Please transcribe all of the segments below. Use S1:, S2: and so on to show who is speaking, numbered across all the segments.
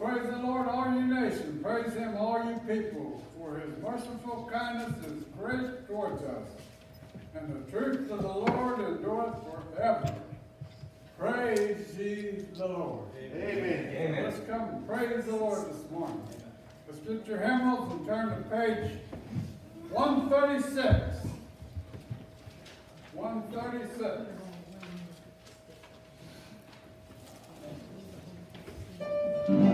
S1: praise the Lord, all you nations. Praise him, all you people, for his merciful kindness is great towards us. And the truth of the Lord endureth forever. Praise ye the Lord.
S2: Amen.
S1: Amen. Let's come and praise the Lord this morning. Let's get your hymnals and turn to page 136. 136.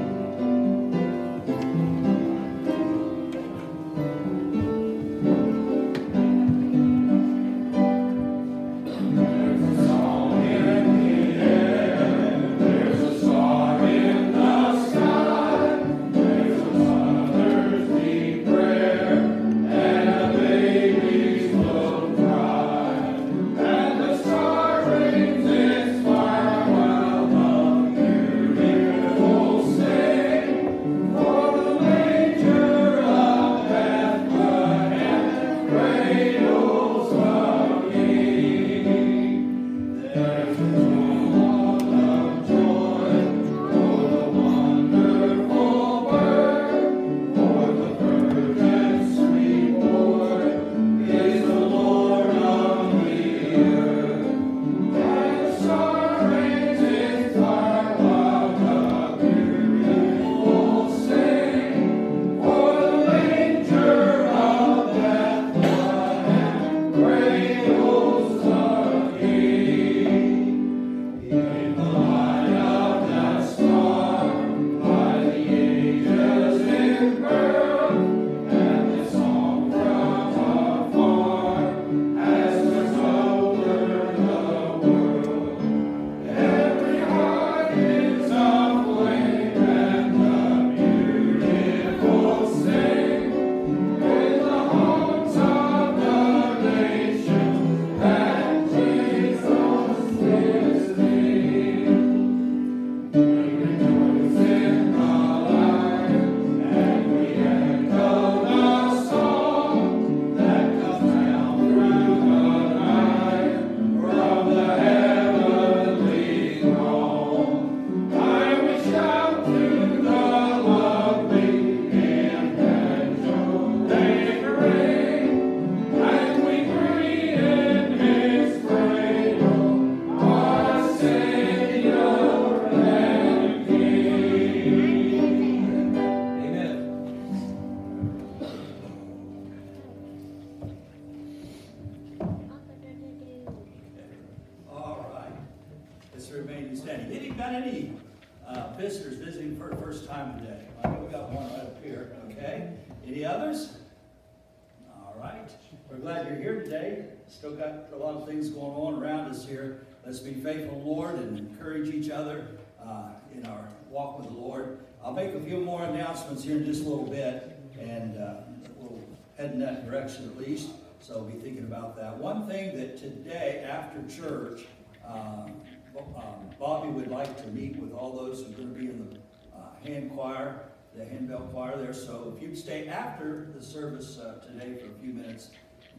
S3: here in just a little bit, and uh, we'll head in that direction at least. So be thinking about that. One thing that today, after church, um, um, Bobby would like to meet with all those who are going to be in the uh, hand choir, the handbell choir there. So if you'd stay after the service uh, today for a few minutes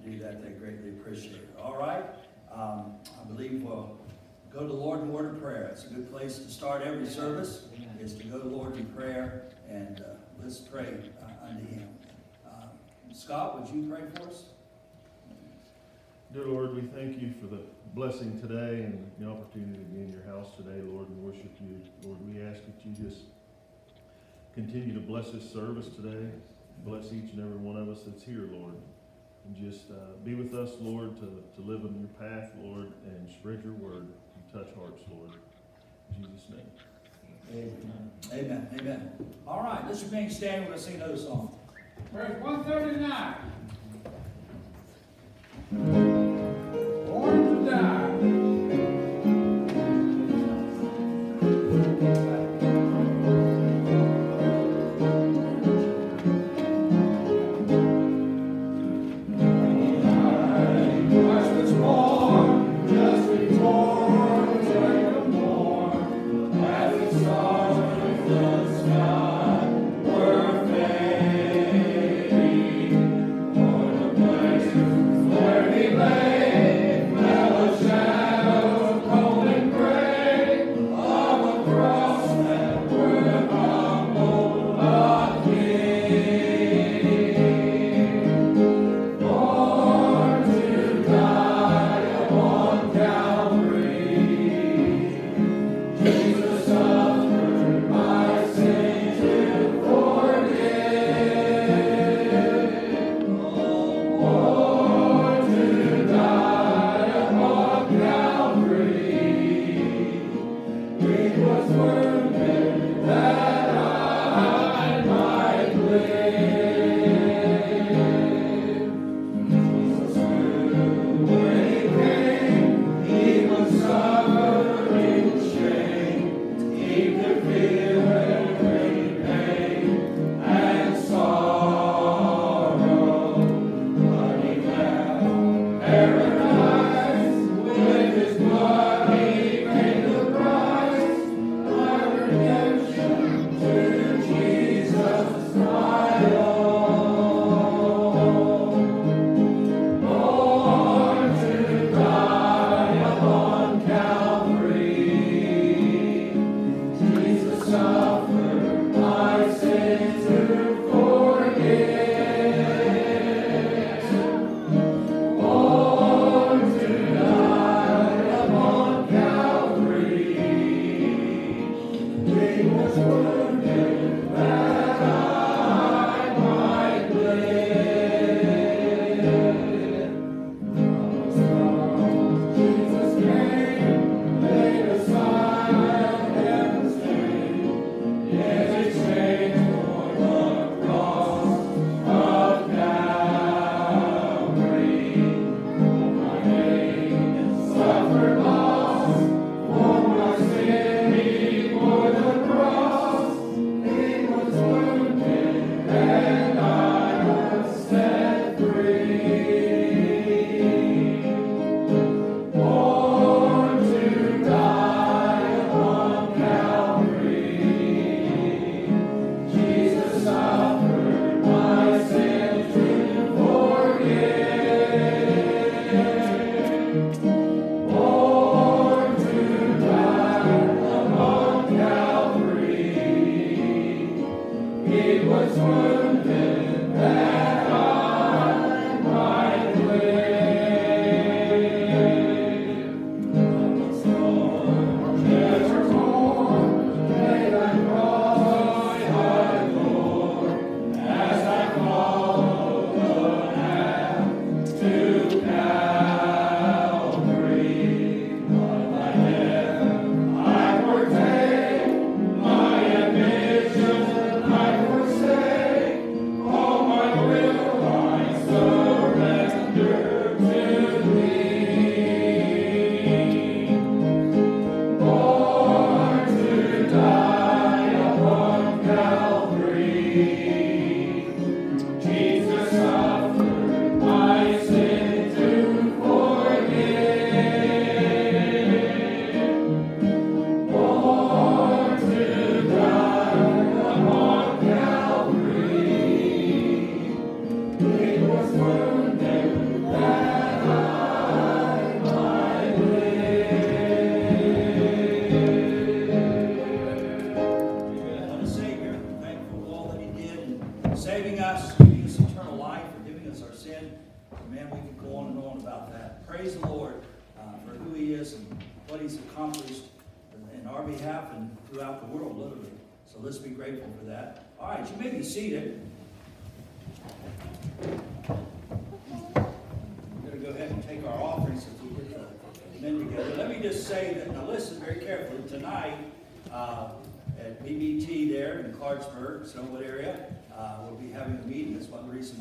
S3: do that, they greatly appreciate it. All right? Um, I believe we'll go to the Lord in word of prayer. It's a good place to start every service, is to go to the Lord in prayer and uh, Let's pray uh, unto him. Uh, Scott, would you pray for us?
S2: Dear Lord, we thank you for the blessing today and the opportunity to be in your house today, Lord, and worship you. Lord, we ask that you just continue to bless this service today. Bless each and every one of us that's here, Lord. And just uh, be with us, Lord, to, to live in your path, Lord, and spread your word touch hearts, Lord. In Jesus' name.
S3: Amen. Amen. Amen. All right, let's remain standing. We're going to sing another song.
S1: Verse 139. Born to die.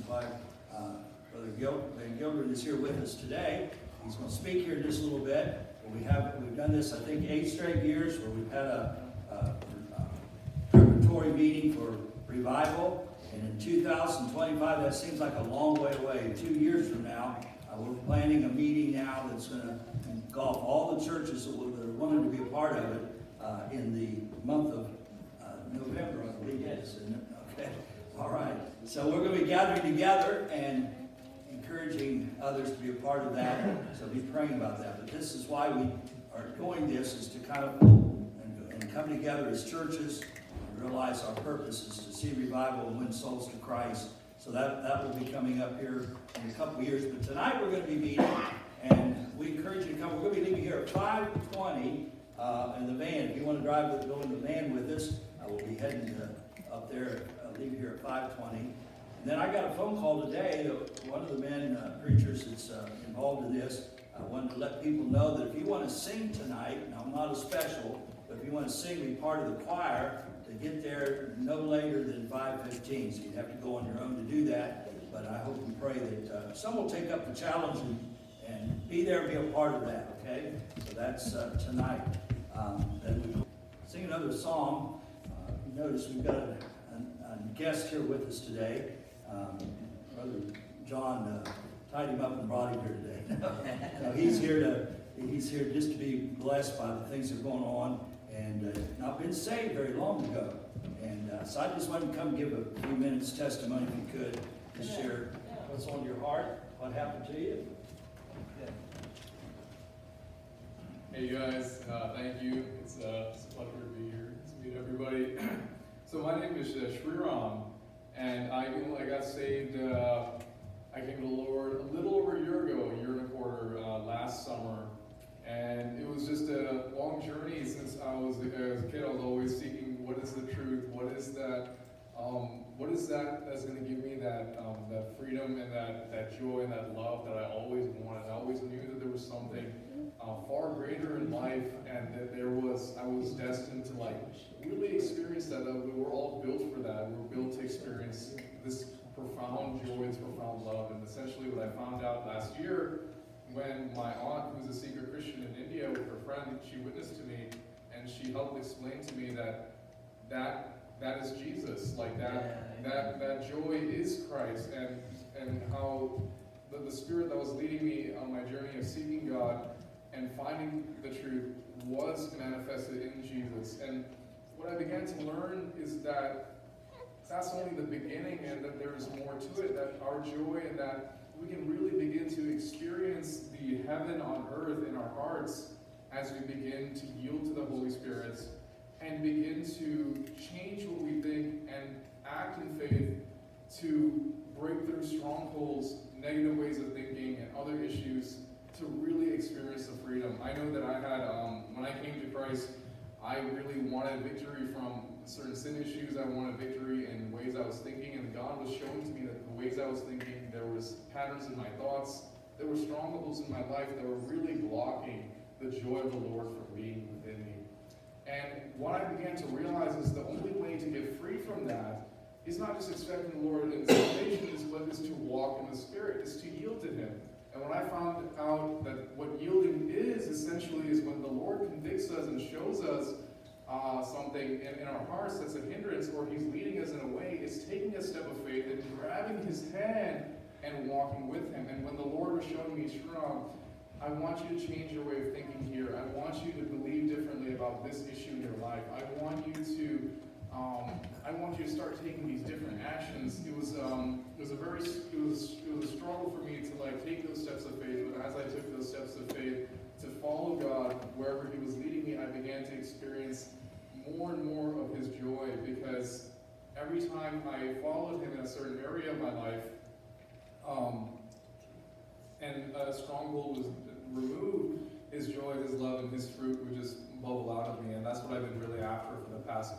S3: Why uh, Brother Gil- Van Gelderen is here with us today. He's going to speak here just a little bit. We have, we've done this, I think, eight straight years where we've had a, a, a preparatory meeting for revival. And in 2025, that seems like a long way away. Two years from now, uh, we're planning a meeting now that's going to engulf all the churches that, that are wanting to be a part of it uh, in the month of uh, November, I believe it is. Okay, all right. So we're going to be gathering together and encouraging others to be a part of that. So be praying about that. But this is why we are doing this, is to kind of and, and come together as churches and realize our purpose is to see revival and win souls to Christ. So that, that will be coming up here in a couple years. But tonight we're going to be meeting, and we encourage you to come. We're going to be leaving here at 520 uh, in the van. If you want to drive with, go in the van with us, I will be heading to, up there, uh, leaving here at 520. And then I got a phone call today, one of the men, uh, preachers that's uh, involved in this, I wanted to let people know that if you want to sing tonight, now I'm not a special, but if you want to sing, be part of the choir, to get there no later than 5:15. So you'd have to go on your own to do that, but I hope and pray that uh, some will take up the challenge and, and be there and be a part of that, okay? So that's uh, tonight. Um, Then we sing another song. Uh, Notice we've got guest here with us today. Um, Brother John uh, tied him up and brought him here today. So he's here to, he's here just to be blessed by the things that are going on and uh, not been saved very long ago. And uh, so I just wanted to come give a few minutes testimony if you could, to share what's on your heart, what happened to you.
S4: Hey guys, uh, thank you. It's, uh, it's a pleasure to be here to meet everybody. so my name is uh, Shriram, and I, I got saved. Uh, I came to the Lord a little over a year ago, a year and a quarter, uh, last summer, and it was just a long journey since I was as a kid. I was always seeking what is the truth, what is that, um, what is that that's going to give me that um, that freedom and that that joy and that love that I always wanted. I always knew that there was something uh, far greater in life, and that there was I was destined to like really experience that. Uh, we were all built for that. We were built to experience this profound joy, this profound love, and essentially what I found out last year when my aunt, who's a secret Christian in India with her friend, she witnessed to me, and she helped explain to me that that that is Jesus, like that that that joy is Christ, and and how the, the spirit that was leading me on my journey of seeking God and finding the truth was manifested in Jesus. And what I began to learn is that that's only the beginning and that there's more to it, that our joy and that we can really begin to experience the heaven on earth in our hearts as we begin to yield to the Holy Spirit and begin to change what we think and act in faith to break through strongholds, negative ways of thinking, and other issues to really experience the freedom. I know that I had, um, when I came to Christ, I really wanted victory from certain sin issues. I wanted victory in ways I was thinking, and God was showing to me that the ways I was thinking, there was patterns in my thoughts, there were strongholds in my life that were really blocking the joy of the Lord from being within me. And what I began to realize is the only way to get free from that is not just expecting the Lord in salvation, is but is to walk in the Spirit, is to yield to Him. And when I found out that what yielding is essentially is when the Lord convicts us and shows us uh, something in, in our hearts that's a hindrance, or He's leading us in a way, it's taking a step of faith and grabbing His hand and walking with Him. And when the Lord was showing me strong, I want you to change your way of thinking here. I want you to believe differently about this issue in your life. I want you to, um, I want you to start taking these different actions. It was, um, it was a very, it was, it was a struggle for me to like take those steps of faith. But as I took those steps of faith to follow God wherever He was leading me, I began to experience more and more of His joy because every time I followed Him in a certain area of my life, um, and a stronghold was removed, his joy, his love, and his fruit would just bubble out of me. And that's what I've been really after for the past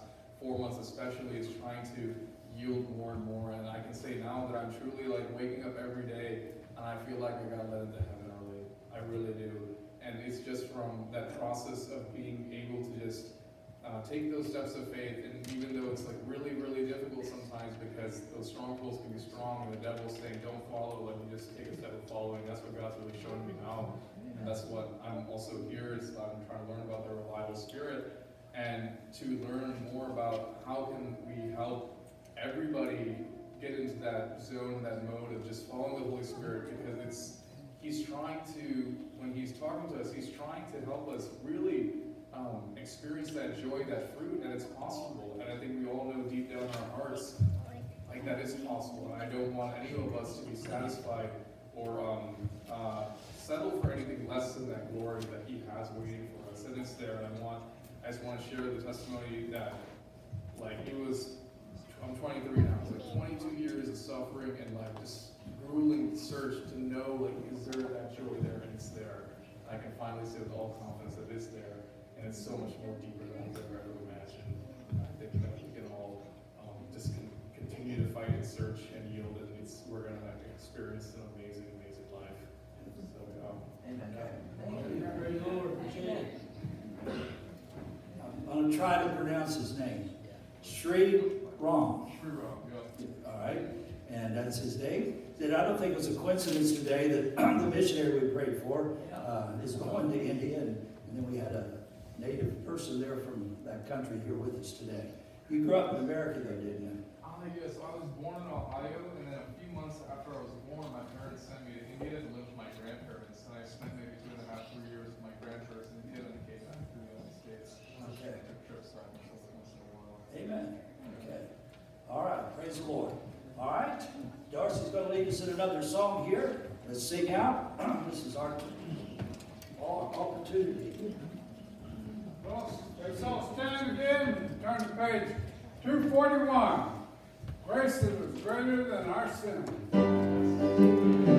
S4: four months, especially, is trying to yield more and more. And I can say now that I'm truly like waking up every day, and I feel like I got led into heaven early. I really do. And it's just from that process of being able to just uh, take those steps of faith, and even though it's like really, really difficult sometimes because those strongholds can be strong, and the devil's saying, "Don't follow," let me just take a step of following. That's what God's really showing me now, and that's what I'm also here. Is I'm trying to learn about the revival spirit, and to learn more about how can we help everybody get into that zone, that mode of just following the Holy Spirit, because it's He's trying to, when He's talking to us, He's trying to help us really um, experience that joy, that fruit, and it's possible. And I think we all know deep down in our hearts, like that is possible. And I don't want any of us to be satisfied or um, uh, settle for anything less than that glory that He has waiting for us. And it's there. And I want, I just want to share the testimony that, like, it was. I'm 23 now. It's like 22 years of suffering and like just grueling search to know, like, is there that joy there? And it's there. And I can finally say with all confidence that it's there and it's so much more deeper than I could ever imagine. I think that we can all um, just con- continue to fight and search and yield, and it's, we're going to experience an amazing, amazing life. So, um,
S3: Praise the Lord. I'm going to try to pronounce his name. Sri Ram. All right, and that's his name. That I don't think it was a coincidence today that the missionary we prayed for uh, is going to India, and, and then we had a native person there from that country here with us today. You grew up in America, though, didn't you?
S5: Ah, yes, I was born in Ohio, and then a few months after I was born, my parents sent me to India to live
S3: Amen. Okay. All right. Praise the Lord. All right. Darcy's going to lead us in another song here. Let's sing out. this is our opportunity.
S1: Well, let's all stand again, turn to page 241. Grace that is greater than our sin.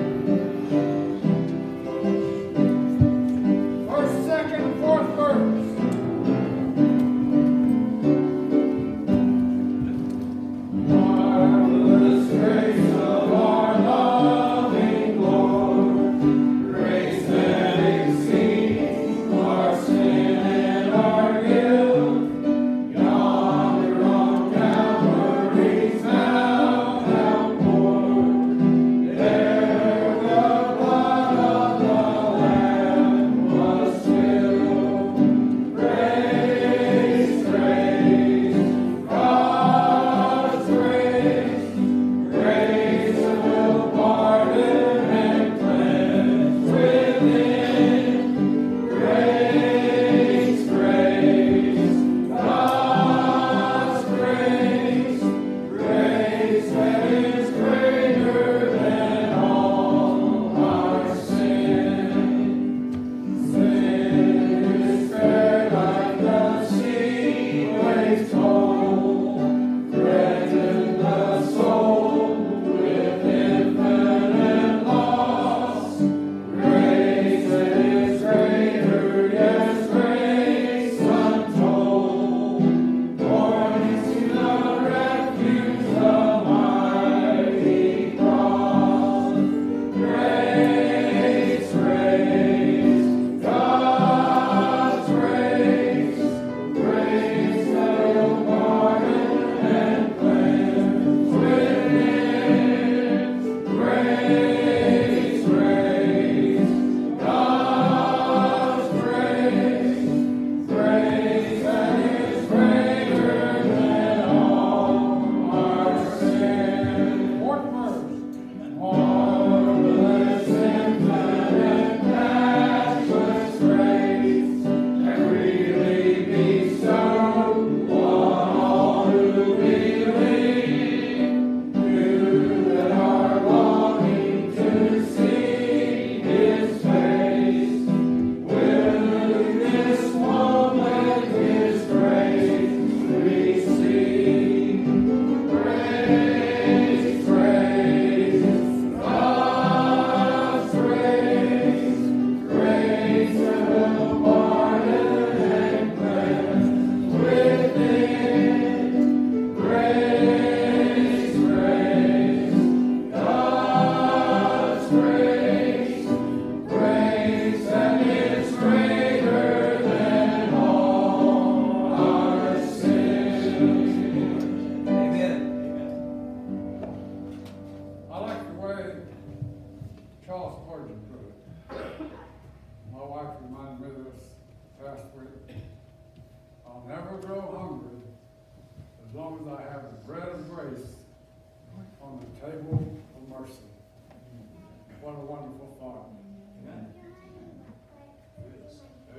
S1: table of mercy. What a wonderful thought. Amen.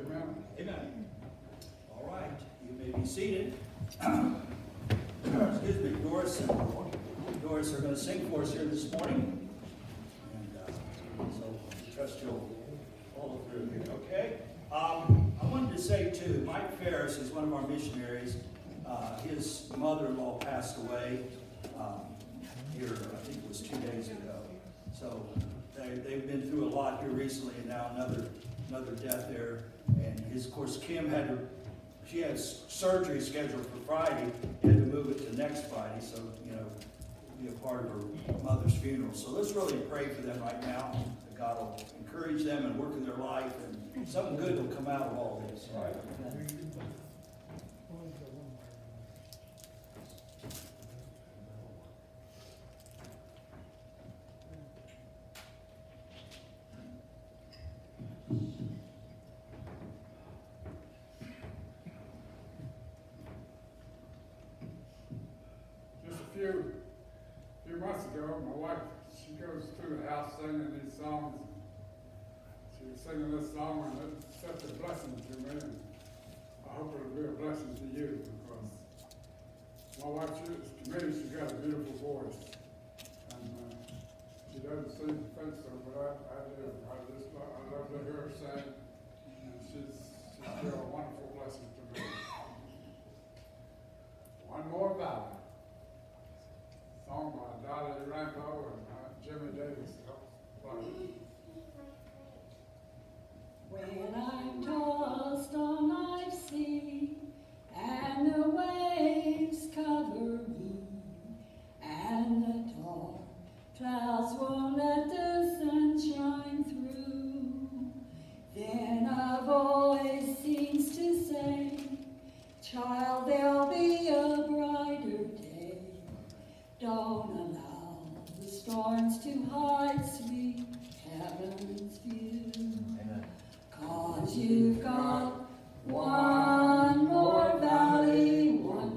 S1: Amen. Amen. All right, you may be
S3: seated. Excuse me, Doris and Doris are going to sing for us here this morning. And uh, so I trust you'll follow through here, okay? Um, I wanted to say, too, Mike Ferris is one of our missionaries. Uh, his mother-in-law passed away um, here, I think it was two days ago. So they, they've been through a lot here recently, and now another another death there. And his, of course, Kim had to, she has surgery scheduled for Friday, had to move it to next Friday, so, you know, be a part of her mother's funeral. So let's really pray for them right now, that God will encourage them and work in their life, and something good will come out of all this. All right?
S1: Just a few, few months ago, my wife, she goes through the house singing these songs. She was singing this song and it's such a blessing to me. And I hope it'll be a blessing to you because my wife, she, to me, she's got a beautiful voice. And, uh, she doesn't seem to think so, but I, I do. I just, I love to hear her sing. And she's, she's a wonderful blessing to me. One more valley song by Dottie Rambo and uh, Jimmie Davis.
S6: When I'm tossed on life's sea and the waves cover me and the dark clouds won't let the sun shine through, then a voice seems to say, Child, there'll be a brighter day. Don't allow the storms to hide sweet heaven's view. Cause you've got one more valley, one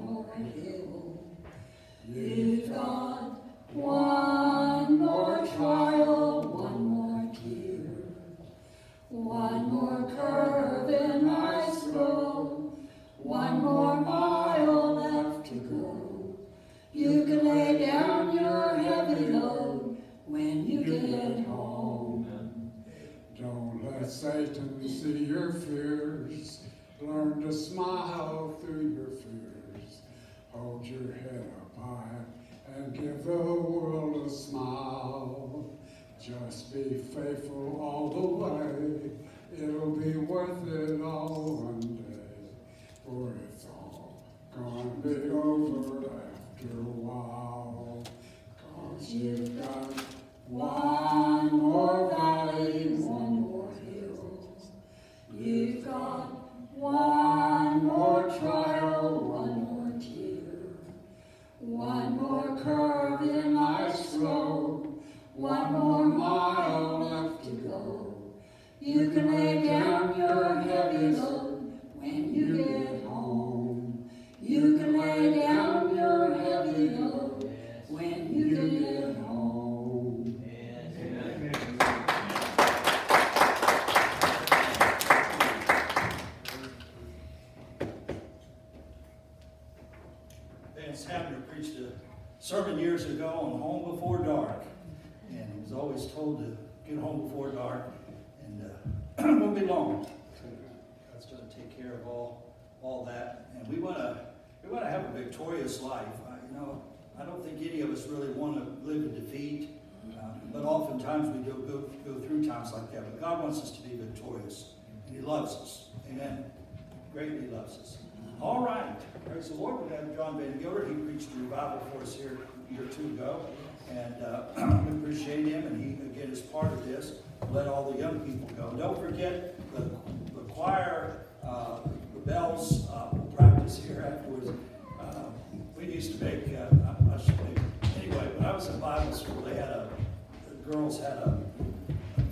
S3: girls had a,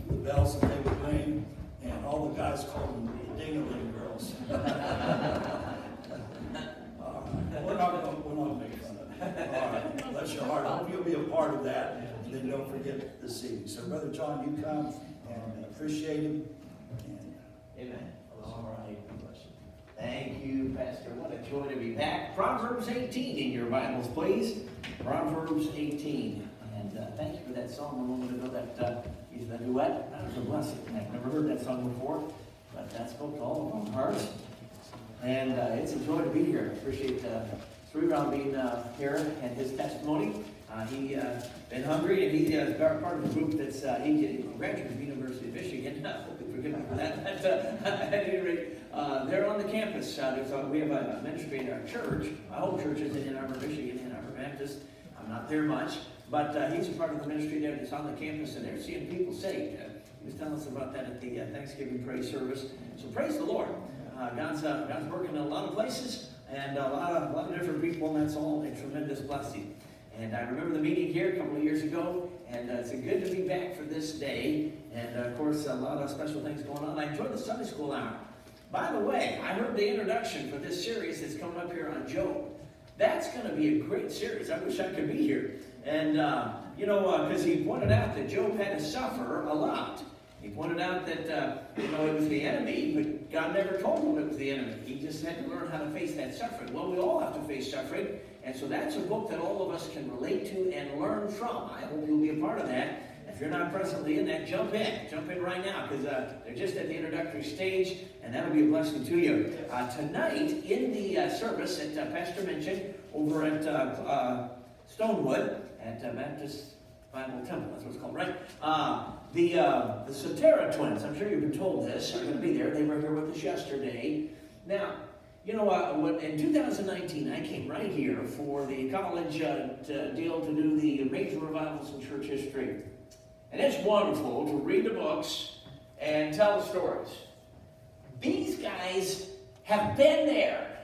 S3: the bells that they would ring. And all the guys called them the ding-a-ling girls. Right. Uh, we're not not gonna make fun of it. All right, bless your heart. I hope you'll be a part of that. And then don't forget this evening. So Brother John, you come and appreciate him. And uh,
S7: Amen. All right. Thank you, Pastor. What a joy to be back. Proverbs 18 in your Bibles, please. Proverbs 18. And uh, thank you for that song a moment ago, that uh, is the duet. That was a blessing. I've never heard that song before, but that spoke to all of our hearts. And uh, it's a joy to be here. I appreciate uh, Sriram being uh, here and his testimony. Uh, he uh, been hungry, and he's uh, part of a group that's uh, he graduated from the University of Michigan. Forgive me for that. But, uh, at any rate, uh, they're on the campus. Uh, a, we have a ministry in our church. My home church is in Ann Arbor, Michigan, Ann Arbor Baptist. I'm not there much, but uh, he's a part of the ministry there that's on the campus, and they're seeing people saved. Uh, he was telling us about that at the uh, Thanksgiving praise service. So praise the Lord. Uh, God's uh, God's working in a lot of places and a lot of a lot of different people, and that's all a tremendous blessing. And I remember the meeting here a couple of years ago, and uh, it's good to be back for this day. And of course, a lot of special things going on. I enjoyed the Sunday school hour. By the way, I heard the introduction for this series that's coming up here on Job. That's going to be a great series. I wish I could be here. And, uh, you know, because he pointed out that Job had to suffer a lot. He pointed out that, uh, you know, it was the enemy, but God never told him it was the enemy. He just had to learn how to face that suffering. Well, we all have to face suffering. And so that's a book that all of us can relate to and learn from. I hope you'll be a part of that. If you're not presently in that, jump in. Jump in right now because uh, they're just at the introductory stage, and that'll be a blessing to you. Uh, tonight, in the uh, service that uh, Pastor mentioned over at uh, uh, Stonewood Baptist Bible Temple, that's what it's called, right? the the Sutera twins, I'm sure you've been told this, are going to be there. They were here with us yesterday. Now, you know, uh, when, in 2019, I came right here for the college uh, to deal to do the major revivals in church history. And it's wonderful to read the books and tell the stories. These guys have been there.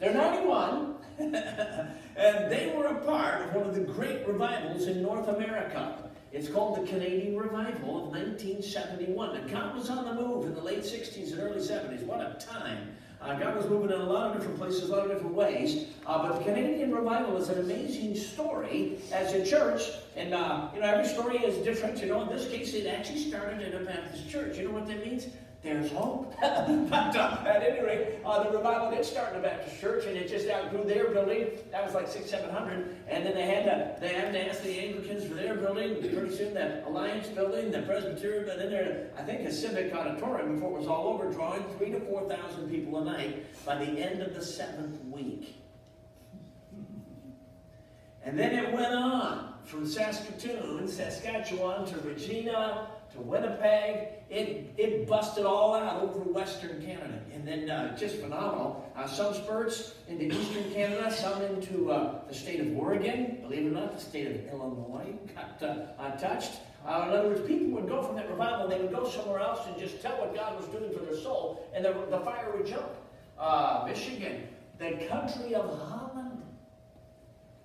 S7: They're 91, and they were a part of one of the great revivals in North America. It's called the Canadian Revival of 1971. And God was on the move in the late 60s and early 70s. What a time uh, God was moving in a lot of different places, a lot of different ways. Uh, but the Canadian revival is an amazing story as a church. And, uh, you know, every story is different. You know, in this case, it actually started in a Baptist church. You know what that means? There's hope. but uh, at any rate, uh, the revival did start in the Baptist church, and it just outgrew their building. That was like six, seven hundred, and then they had to they had to ask the Anglicans for their building. Pretty soon, that Alliance building, the Presbyterian, but then there, I think, a civic auditorium before it was all over, drawing three to four thousand people a night by the end of the seventh week. And then it went on from Saskatoon, Saskatchewan to Regina, to Winnipeg. It, it busted all out over Western Canada. And then uh, just phenomenal. Uh, some spurts into Eastern Canada, some into uh, the state of Oregon. Believe it or not, the state of Illinois got uh, touched. Uh, in other words, people would go from that revival, they would go somewhere else and just tell what God was doing for their soul, and the, the fire would jump. Uh, Michigan, the country of Holland.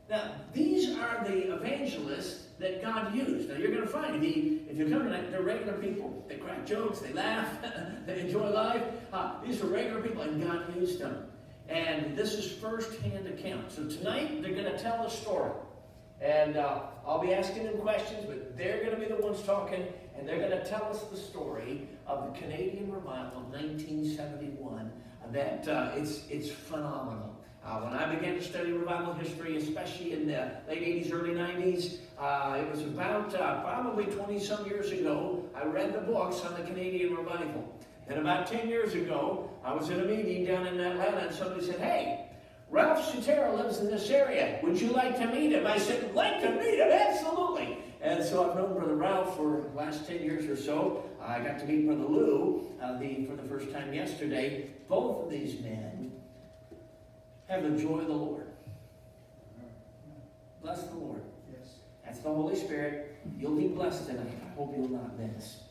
S7: Now, these are the evangelists that God used. Now you're going to find if, he, if you come to regular people. They crack jokes, they laugh, they enjoy life. Uh, these are regular people, and God used them. And this is first-hand account. So tonight they're going to tell the story. And uh, I'll be asking them questions, but they're going to be the ones talking, and they're going to tell us the story of the Canadian revival of 1971. That uh, it's it's phenomenal. Uh, when I began to study revival history, especially in the late 80s, early 90s, uh, it was about uh, probably 20 some years ago, I read the books on the Canadian revival. And about 10 years ago, I was in a meeting down in Atlanta and somebody said, hey, Ralph Sutera lives in this area. Would you like to meet him? I said, like to meet him? Absolutely. And so I've known Brother Ralph for the last 10 years or so. I got to meet Brother Lou uh, the, for the first time yesterday. Both of these men have the joy of the Lord. Bless the Lord. Yes. That's the Holy Spirit. You'll be blessed tonight. I hope you'll not miss.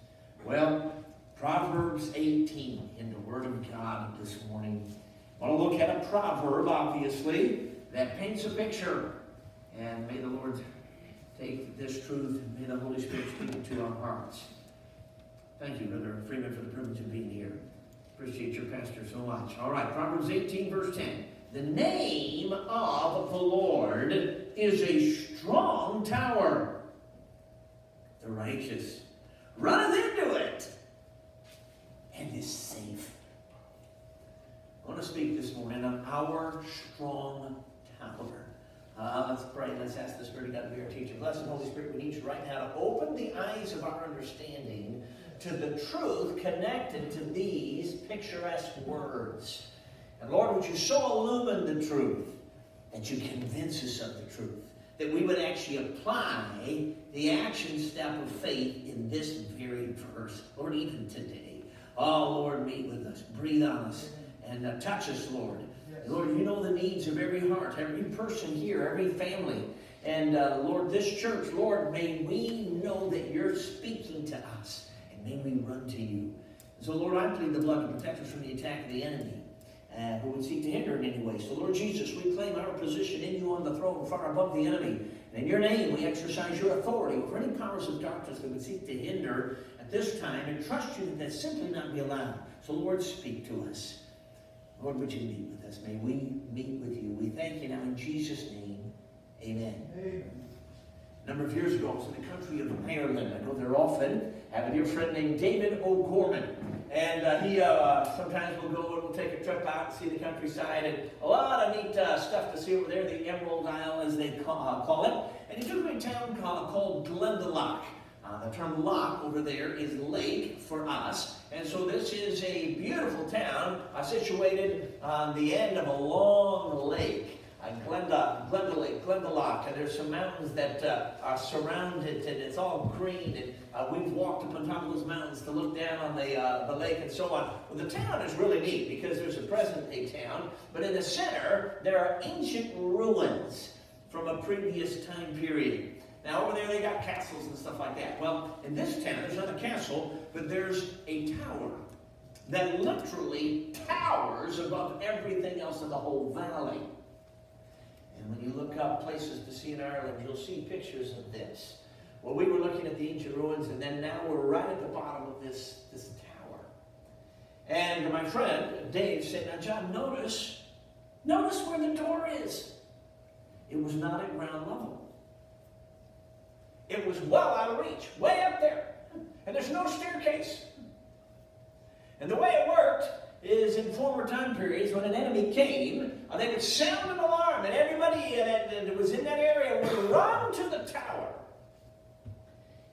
S7: Well, Proverbs 18 in the Word of God this morning. I want to look at a proverb, obviously, that paints a picture. And may the Lord take this truth and may the Holy Spirit speak it to our hearts. Thank you, Brother Freeman, for the privilege of being here. Appreciate your pastor so much. All right, Proverbs 18, verse 10. The name of the Lord is a strong tower. The righteous runneth into it and is safe. I want to speak this morning on our strong tower. Uh, let's pray. Let's ask the Spirit of God to be our teacher. Blessed Holy Spirit, we need you right now to open the eyes of our understanding to the truth connected to these picturesque words. And Lord, would you so illumine the truth that you convince us of the truth, that we would actually apply the action step of faith in this very verse. Lord, even today. Oh, Lord, meet with us, breathe on us, and uh, touch us, Lord. Lord, you know the needs of every heart, every person here, every family. And uh, Lord, this church, Lord, may we know that you're speaking to us, and may we run to you. So, Lord, I plead the blood to protect us from the attack of the enemy uh, who would seek to hinder in any way. So, Lord Jesus, we claim our position in you on the throne, far above the enemy. And in your name, we exercise your authority over any powers of darkness that would seek to hinder at this time and trust you that that simply not be allowed. So, Lord, speak to us. Lord, would you meet with us? May we meet with you. We thank you now in Jesus' name. Amen.
S1: Amen.
S7: A number of years ago, I was in the country of Ireland. I go there often. I have a dear friend named David O'Gorman. And uh, he uh, sometimes will go and we'll take a trip out and see the countryside. And a lot of neat uh, stuff to see over there, the Emerald Isle as they call, uh, call it. And he took me to a town called, called Glendalough. Uh, the term loch over there is lake for us. And so this is a beautiful town uh, situated on the end of a long lake. Glenda, Glenda Lake, Glendalough, and there's some mountains that uh, are surrounded, and it's all green. And uh, we've walked up on top of those mountains to look down on the uh, the lake and so on. Well, the town is really neat because there's a present-day town, but in the center there are ancient ruins from a previous time period. Now over there they got castles and stuff like that. Well, in this town there's not a castle, but there's a tower that literally towers above everything else in the whole valley. And when you look up places to see in Ireland, you'll see pictures of this. Well, we were looking at the ancient ruins, and then now we're right at the bottom of this, this tower. And my friend, Dave, said, now, John, notice, notice where the door is. It was not at ground level. It was well out of reach, way up there. And there's no staircase. And the way it worked is in former time periods when an enemy came, uh, they would sound an alarm, and everybody that, that was in that area would run to the tower.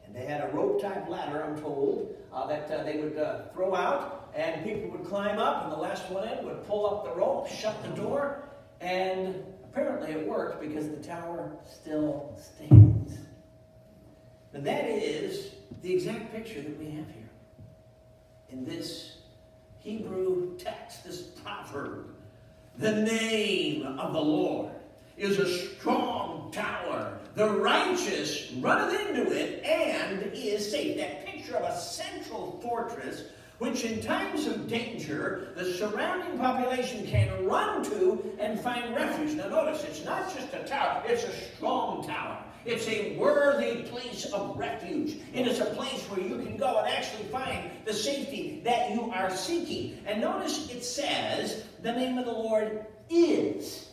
S7: And they had a rope type ladder, I'm told, uh, that uh, they would uh, throw out, and people would climb up, and the last one in would pull up the rope, shut the door, and apparently it worked because the tower still stands. And that is the exact picture that we have here in this Hebrew text, this proverb. The name of the Lord is a strong tower. The righteous runneth into it and is safe. That picture of a central fortress which in times of danger the surrounding population can run to and find refuge. Now notice, it's not just a tower, it's a strong tower. It's a worthy place of refuge. And It is a place where you can go and actually find the safety that you are seeking. And notice it says, the name of the Lord is.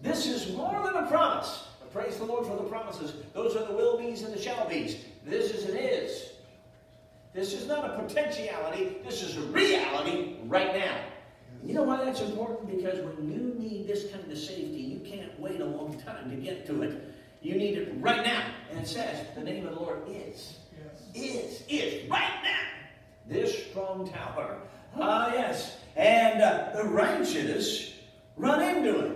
S7: This is more than a promise. Praise the Lord for the promises. Those are the will be's and the shall be's. This is an is. This is not a potentiality. This is a reality right now. You know why that's important? Because when you need this kind of safety, you can't wait a long time to get to it. You need it right now. And it says, the name of the Lord is. Is. Is. Right now. This strong tower. Ah, yes. And uh, the righteous run into it.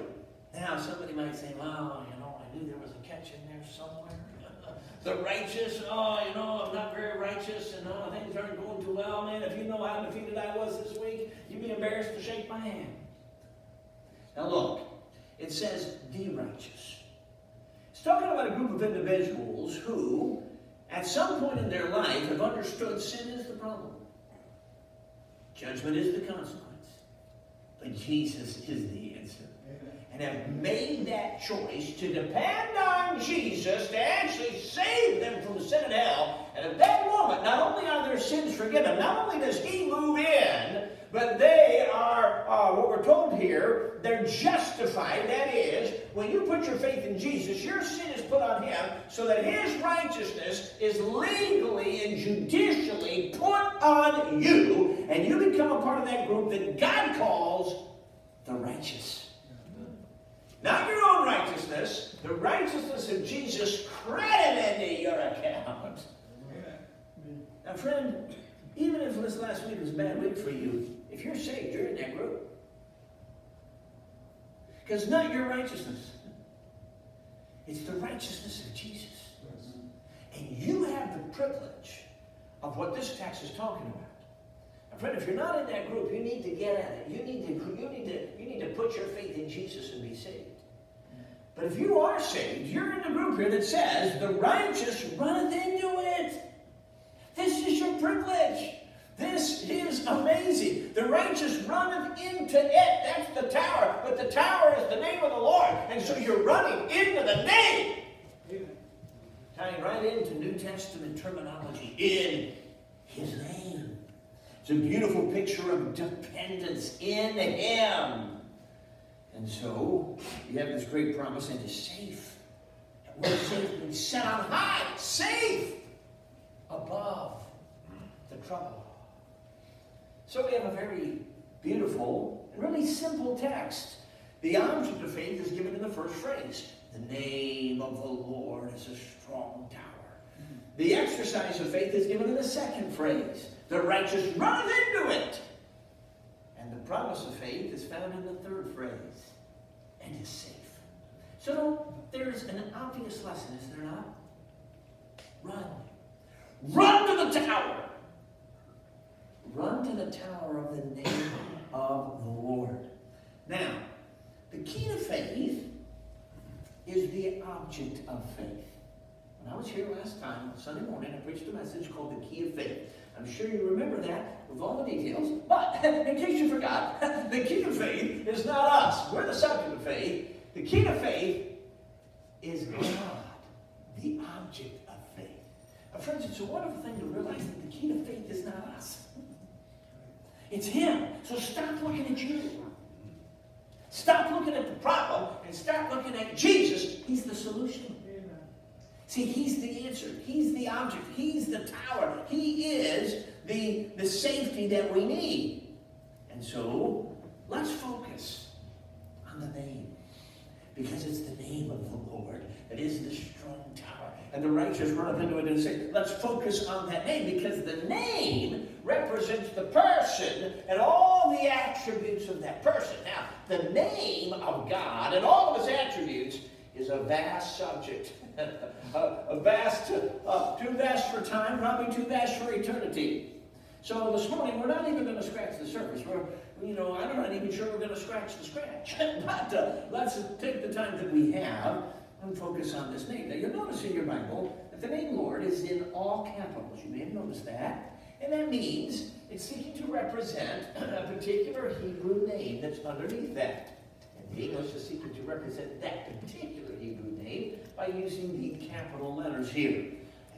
S7: Now, somebody might say, well, you know, I knew there was a catch in there somewhere. the righteous, oh, you know, I'm not very righteous and oh, things aren't going too well, man. If you know how defeated I was this week, you'd be embarrassed to shake my hand. Now, look, it says the righteous. Talking about a group of individuals who, at some point in their life, have understood sin is the problem. Judgment is the consequence. But Jesus is the answer. And have made that choice to depend on Jesus to actually save them from sin and hell. And at that moment, not only are their sins forgiven, not only does He move in, but they are, uh, what we're told here, they're justified. That is, when you put your faith in Jesus, your sin is put on Him so that His righteousness is legally and judicially put on you, and you become a part of that group that God calls the righteous. Not your own righteousness, the righteousness of Jesus credited into your account. Now, friend, even if this last week was a bad week for you, if you're saved, you're in that group. Because not your righteousness, it's the righteousness of Jesus. And you have the privilege of what this text is talking about. Now, friend, if you're not in that group, you need to get at it. You need to, you need to, you need to put your faith in Jesus and be saved. But if you are saved, you're in the group here that says, the righteous runneth into it. This is your privilege. This is amazing. The righteous runneth into it. That's the tower. But the tower is the name of the Lord. And so you're running into the name. Tying right into New Testament terminology. In his name. It's a beautiful picture of dependence in him. And so you have this great promise and is safe. And we're safe and set on high, safe above the trouble. So we have a very beautiful and really simple text. The object of faith is given in the first phrase. The name of the Lord is a strong tower. The exercise of faith is given in the second phrase. The righteous runneth into it. And the promise of faith is found in the third phrase. And is safe. So there's an obvious lesson, is there not? Run. Run to the tower. Run to the tower of the name of the Lord. Now, the key to faith is the object of faith. When I was here last time, Sunday morning, I preached a message called The Key of Faith. I'm sure you remember that with all the details. But, in case you forgot, the key to faith is not us. We're the subject of faith. The key to faith is God, the object of faith. Now, friends, it's a wonderful thing to realize that the key to faith is not us. It's Him. So stop looking at you. Stop looking at the problem and start looking at Jesus. He's the solution. See, He's the answer. He's the object. He's the tower. He is the, the safety that we need. And so, let's focus on the name. Because it's the name of the Lord that is the strong tower. And the righteous run up into it and say, let's focus on that name. Because the name represents the person and all the attributes of that person. Now, the name of God and all of his attributes is a vast subject. a, a, vast, uh, too vast for time, probably too vast for eternity. So this morning, we're not even going to scratch the surface. We're, you know, I'm not even sure we're going to scratch the scratch. but uh, let's take the time that we have and focus on this name. Now, you'll notice in your Bible that the name Lord is in all capitals. You may have noticed that. And that means it's seeking to represent a particular Hebrew name that's underneath that. And the English is seeking to represent that particular Hebrew name by using the capital letters here.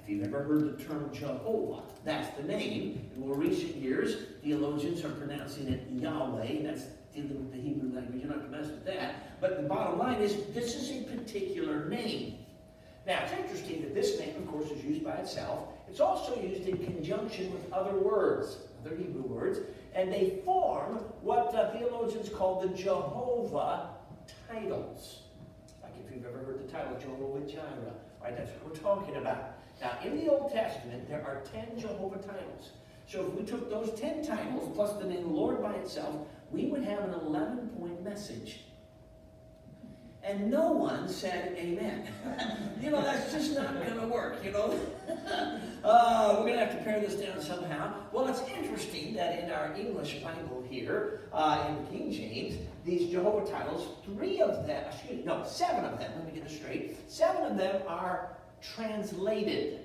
S7: If you've ever heard the term Jehovah, that's the name. In more recent years, theologians are pronouncing it Yahweh. That's dealing with the Hebrew language. You're not to mess with that. But the bottom line is, this is a particular name. Now, it's interesting that this name, of course, is used by itself. It's also used in conjunction with other words, other Hebrew words, and they form what uh, theologians call the Jehovah titles. Like if you've ever heard the title Jehovah Jireh, right? That's what we're talking about. Now, in the Old Testament, there are 10 Jehovah titles. So if we took those 10 titles plus the name Lord by itself, we would have an 11 point message. And no one said amen. you know, that's just not going to work, you know. uh, we're going to have to pare this down somehow. Well, it's interesting that in our English Bible here, uh, in King James, these Jehovah titles, three of them, excuse me, no, seven of them, let me get this straight, seven of them are translated.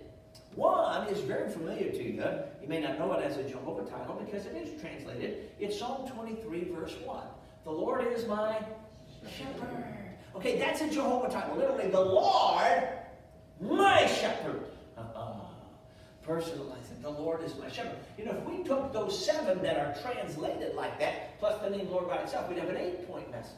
S7: One is very familiar to you. You may not know it as a Jehovah title because it is translated. It's Psalm 23, verse 1. The Lord is my. Okay, that's a Jehovah title. Literally, the Lord, my shepherd. Uh-uh. Personalize it. The Lord is my shepherd. You know, if we took those seven that are translated like that, plus the name Lord by itself, we'd have an eight-point message.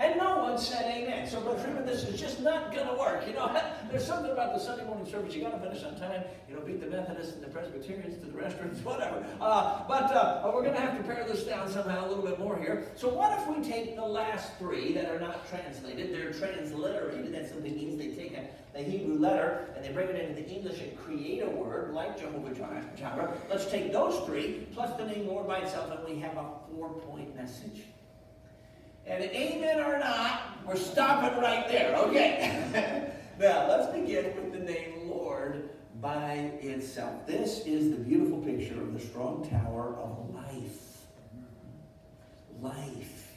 S7: And no one said amen. So, Brother Freeman, this is just not going to work. You know, there's something about the Sunday morning service. You got to finish on time. You know, beat the Methodists and the Presbyterians to the restaurants, whatever. Uh, but uh, we're going to have to pare this down somehow a little bit more here. So, what if we take the last three that are not translated? They're transliterated. That simply means they take a, a Hebrew letter and they bring it into the English and create a word like Jehovah Jireh. Let's take those three plus the name Lord by itself, and we have a four-point message. And amen or not, we're stopping right there. Okay. now, let's begin with the name Lord by itself. This is the beautiful picture of the strong tower of life. Life.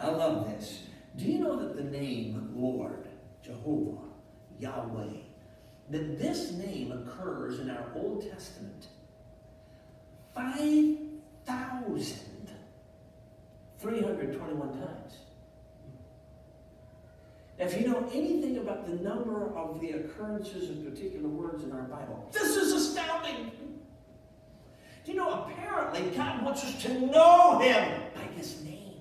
S7: I love this. Do you know that the name Lord, Jehovah, Yahweh, that this name occurs in our Old Testament 5,000 321 times. Now, if you know anything about the number of the occurrences of particular words in our Bible, this is astounding. Do you know, apparently, God wants us to know Him by His name.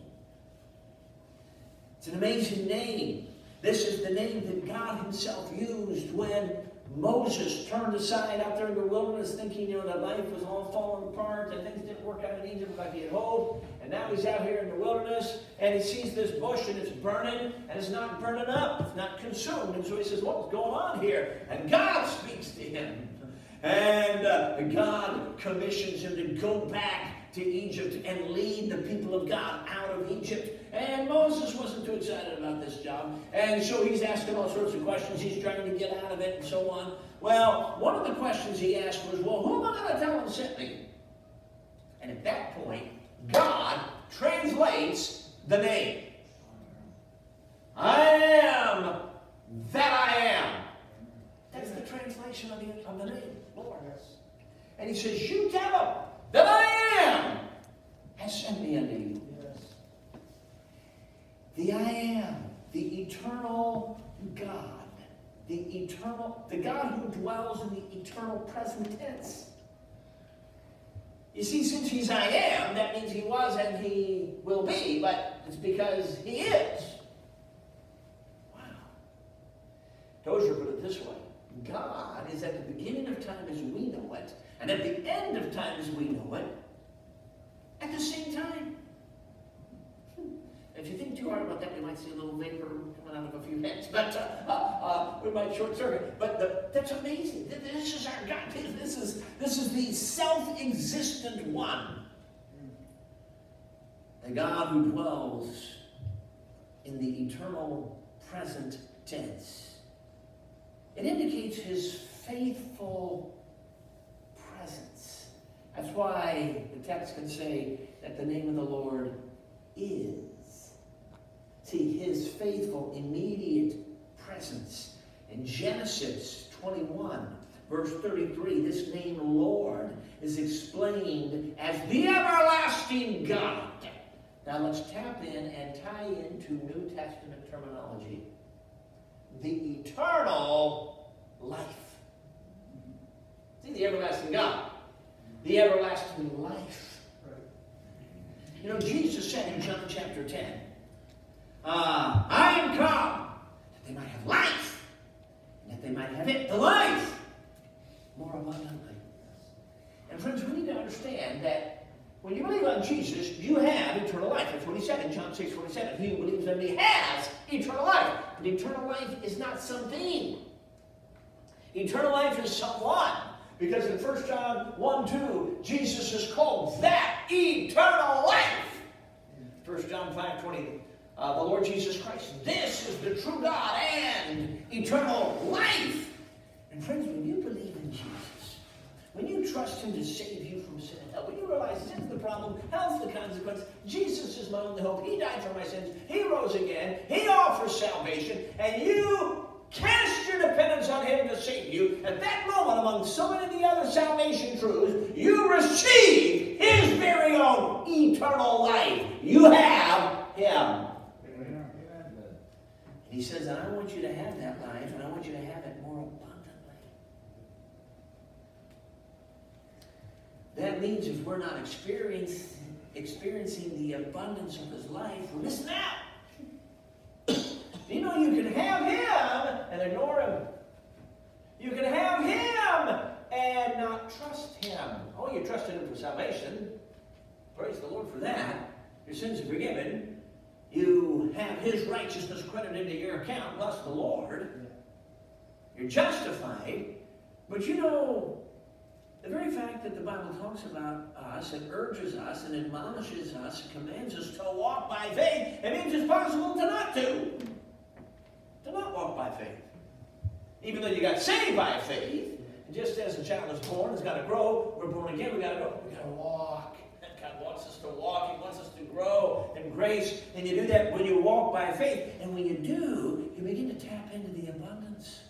S7: It's an amazing name. This is the name that God Himself used when Moses turned aside out there in the wilderness thinking, you know, that life was all falling apart and things didn't work out in Egypt like he had hoped. And now he's out here in the wilderness and he sees this bush and it's burning and it's not burning up. It's not consumed. And so he says, what's going on here? And God speaks to him. And uh, God commissions him to go back to Egypt and lead the people of God out of Egypt. And Moses wasn't too excited about this job. And so he's asking all sorts of questions. He's trying to get out of it and so on. Well, one of the questions he asked was, well, who am I going to tell him sent me? And at that point, God translates the name. I am that I am. That's the translation of the, of the name, Lord. And he says, you tell him that I am has sent me unto you. The I am, the eternal God, the eternal, the God who dwells in the eternal present tense. You see, since he's I am, that means he was and he will be, but it's because he is. Wow. Tozer put it this way God is at the beginning of time as we know it, and at the end of time as we know it, at the same time. If you think too hard about that, you might see a little vapor coming out of a few heads, but uh, uh, uh, we might short circuit. But the, that's amazing. This is our God. This is this is the self-existent one, the God who dwells in the eternal present tense. It indicates His faithful presence. That's why the text can say that the name of the Lord is. See, his faithful, immediate presence. In Genesis 21, verse 33, this name Lord is explained as the everlasting God. Now let's tap in and tie into New Testament terminology. The eternal life. See, the everlasting God. The everlasting life. You know, Jesus said in John chapter 10, uh, I am come that they might have life, and that they might have it, the life, more abundantly. And friends, we need to understand that when you believe on Jesus, you have eternal life. That's what he said in John 6, 47. He who believes in me has eternal life. But eternal life is not something. Eternal life is someone. Because in 1 John 1, 2, Jesus is called that eternal life. 1 John 5, 20, uh, the Lord Jesus Christ. This is the true God and eternal life. And friends, when you believe in Jesus, when you trust Him to save you from sin and hell, when you realize sin's the problem, hell's the consequence, Jesus is my only hope. He died for my sins. He rose again. He offers salvation. And you cast your dependence on Him to save you. At that moment, among so many of the other salvation truths, you receive His very own eternal life. You have Him. And he says, and I want you to have that life, and I want you to have it more abundantly. That means if we're not experiencing, the abundance of his life, we're missing out. You know, you can have him and ignore him. You can have him and not trust him. Oh, you trusted him for salvation. Praise the Lord for that. Your sins are forgiven. You have his righteousness credited into your account. Bless the Lord. You're justified. But you know, the very fact that the Bible talks about us and urges us and admonishes us, commands us to walk by faith, it means it's possible to not do. To not walk by faith. Even though you got saved by faith, just as a child is born, it's got to grow, we're born again, we got to go. We got to walk. Wants us to walk. He wants us to grow in grace. And you do that when you walk by faith. And when you do, you begin to tap into the abundance.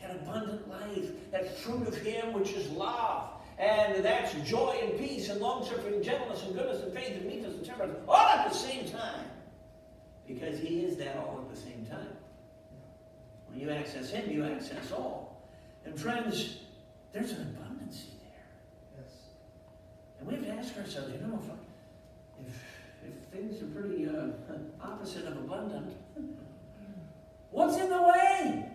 S7: That abundant life, that fruit of Him which is love. And that's joy and peace and long suffering, gentleness and goodness and faith and meekness and temperance, all at the same time. Because He is that all at the same time. When you access Him, you access all. And friends, there's an abundancy there. And we have to ask ourselves, you know, if, if, if things are pretty uh, opposite of abundant, what's in the way?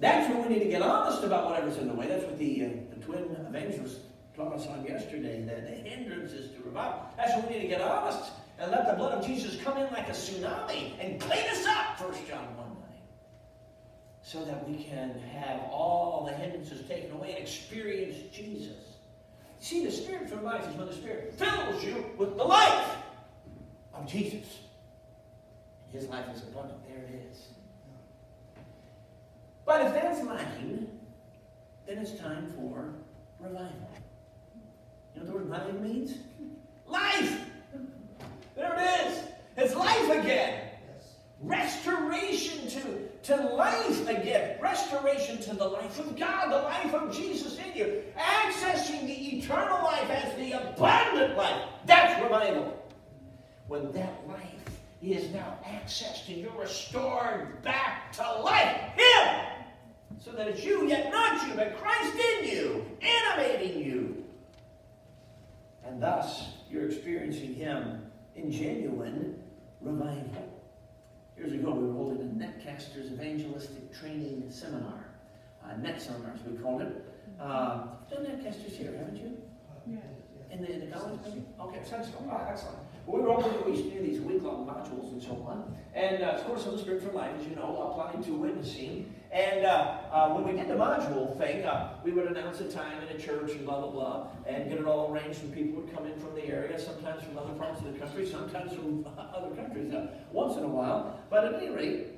S7: That's where we need to get honest about whatever's in the way. That's what the, uh, the twin evangelists taught us on yesterday, that the hindrances to revival. That's where we need to get honest and let the blood of Jesus come in like a tsunami and clean us up, 1 John 1 9. So that we can have all the hindrances taken away and experience Jesus. See, the spiritual life is when the Spirit fills you with the life of Jesus. His life is abundant. There it is. But if that's lacking, then it's time for revival. You know what the word revival means? Life! There it is. It's life again. Restoration to, to life again. Restoration to the life of God, the life of Jesus in you. Eternal life as the abundant life. That's revival. When that life is now accessed and you're restored back to life. Him! So that it's you, yet not you, but Christ in you, animating you. And thus, you're experiencing Him in genuine revival. Years ago, we were holding a Netcasters Evangelistic Training Seminar. Uh, net seminars, we called it. Uh, done Netcasters here, haven't you? In the, in the? Okay, sense Oh, excellent. Well, we were all to do these week-long modules and so on. And, uh, of course, on the Spirit for Life, as you know, applying to witnessing. And uh, uh, when we did the module thing, uh, we would announce a time in a church and blah, blah, blah, and get it all arranged, and people would come in from the area, sometimes from other parts of the country, sometimes from other countries, uh, once in a while. But at any rate,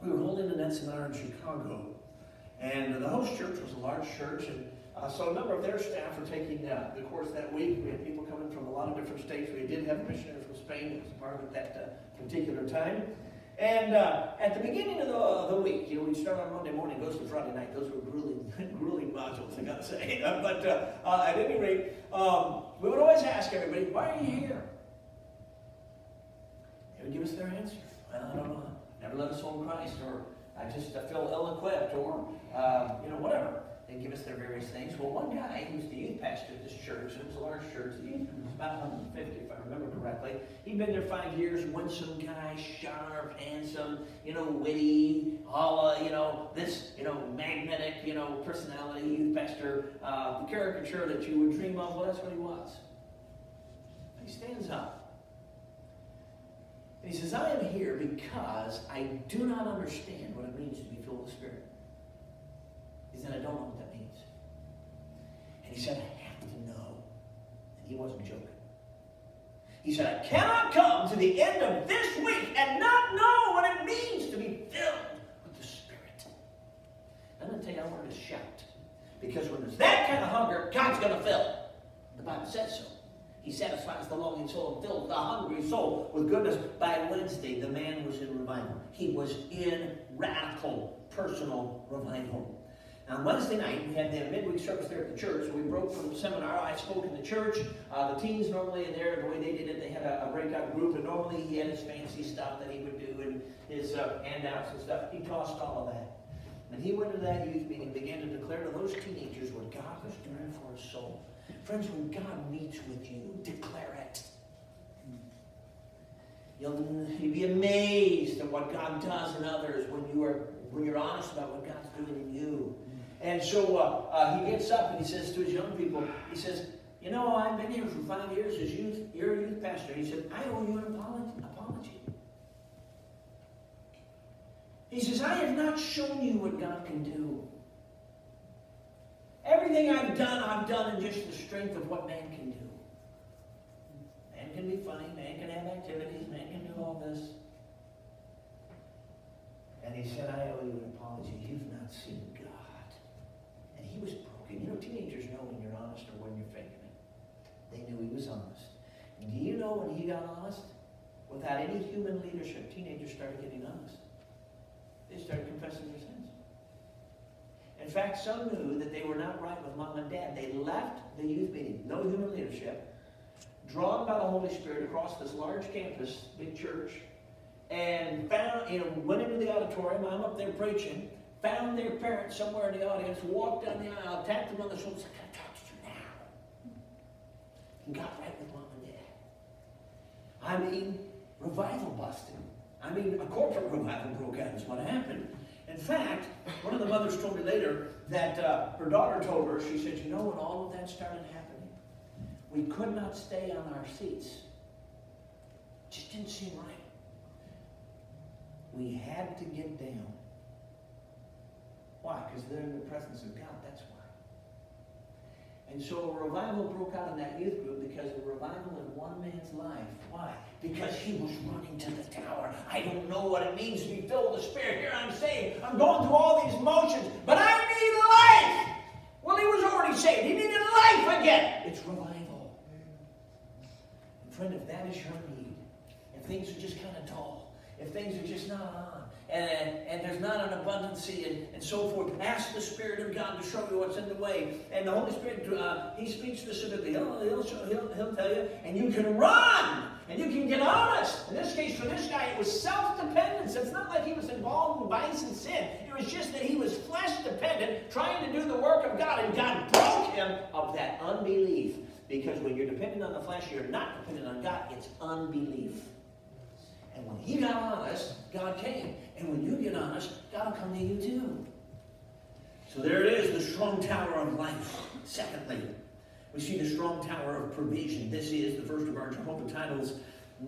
S7: we were holding net seminar in Chicago. And the host church was a large church, and uh, so a number of their staff were taking uh, the course that week. We had people coming from a lot of different states. We did have a missionary from Spain that was part of it that uh, particular time. And uh, at the beginning of the, the week, you know, we'd start on Monday morning, goes to Friday night. Those were grueling, grueling modules, I gotta say. but uh, uh, at any rate, um, we would always ask everybody, why are you here? They would give us their answer. Well, I don't know. Never a soul to Christ, or I just feel ill-equipped, or, you know, whatever. They give us their various things. Well, one guy who's the youth pastor at this church, it was a large church, youth was about 150 if I remember correctly. He'd been there five years, winsome guy, sharp, handsome, you know, witty, all, you know, this, you know, magnetic, you know, personality, youth pastor, uh, the caricature that you would dream of. Well, that's what he was. He stands up. And he says, I am here because I do not understand what it means to be filled with the Spirit. He said, I don't know what that means. And he said, I have to know. And he wasn't joking. He said, I cannot come to the end of this week and not know what it means to be filled with the Spirit. I'm going to tell you, I wanted to shout. Because when there's that kind of hunger, God's going to fill. The Bible says so. He satisfies the longing soul and fills the hungry soul with goodness. By Wednesday, the man was in revival. He was in radical, personal revival. On Wednesday night, we had the midweek service there at the church. We broke from the seminar. I spoke in the church. Uh, the teens normally in there, the way they did it, they had a, a, breakout group, and normally he had his fancy stuff that he would do and his uh, handouts and stuff. He tossed all of that. And he went to that youth meeting and began to declare to those teenagers what God was doing for his soul. Friends, when God meets with you, declare it. You'll, you'll be amazed at what God does in others when you are when you're honest about what God's doing in you. And so uh, uh, he gets up and he says to his young people, he says, you know, I've been here for five years as youth, you're a youth pastor. He said, I owe you an apology. He says, I have not shown you what God can do. Everything I've done, I've done in just the strength of what man can do. Man can be funny, man can have activities, man can do all this. And he said, I owe you an apology. You've not seen God. He was broken. You know, teenagers know when you're honest or when you're faking it. They knew he was honest. Do you know when he got honest? Without any human leadership, teenagers started getting honest. They started confessing their sins. In fact, some knew that they were not right with mom and dad. They left the youth meeting, no human leadership, drawn by the Holy Spirit across this large campus, big church, and found, you know, went into the auditorium. I'm up there preaching, found their parents somewhere in the audience, walked down the aisle, tapped them on the shoulder, said, I talk to you now? And got right with mom and dad. I mean, revival busting. I mean, a corporate revival broke out is what happened. In fact, one of the mothers told me later that uh, her daughter told her, she said, you know, when all of that started happening, we could not stay on our seats. It just didn't seem right. We had to get down. Why? Because they're in the presence of God, that's why. And so a revival broke out in that youth group because a revival in one man's life. Why? Because he was running to the tower. I don't know what it means to be filled with the Spirit. Here I'm saying, I'm going through all these motions, but I need life. Well, he was already saved. He needed life again. It's revival. And friend, if that is your need, if things are just kind of dull, if things are just not on, not an abundancy and, and so forth, ask the Spirit of God to show you what's in the way. And the Holy Spirit, uh, He speaks specifically. He'll, he'll, he'll, he'll tell you, and you can run, and you can get honest. In this case, for this guy, it was self-dependence. It's not like he was involved in vice and sin. It was just that he was flesh-dependent, trying to do the work of God, and God broke him of that unbelief. Because when you're dependent on the flesh, you're not dependent on God. It's unbelief. And when he got honest, God came. And when you get honest, God will come to you too. So there it is, the strong tower of life. Secondly, we see the strong tower of provision. This is the first of our Jehovah titles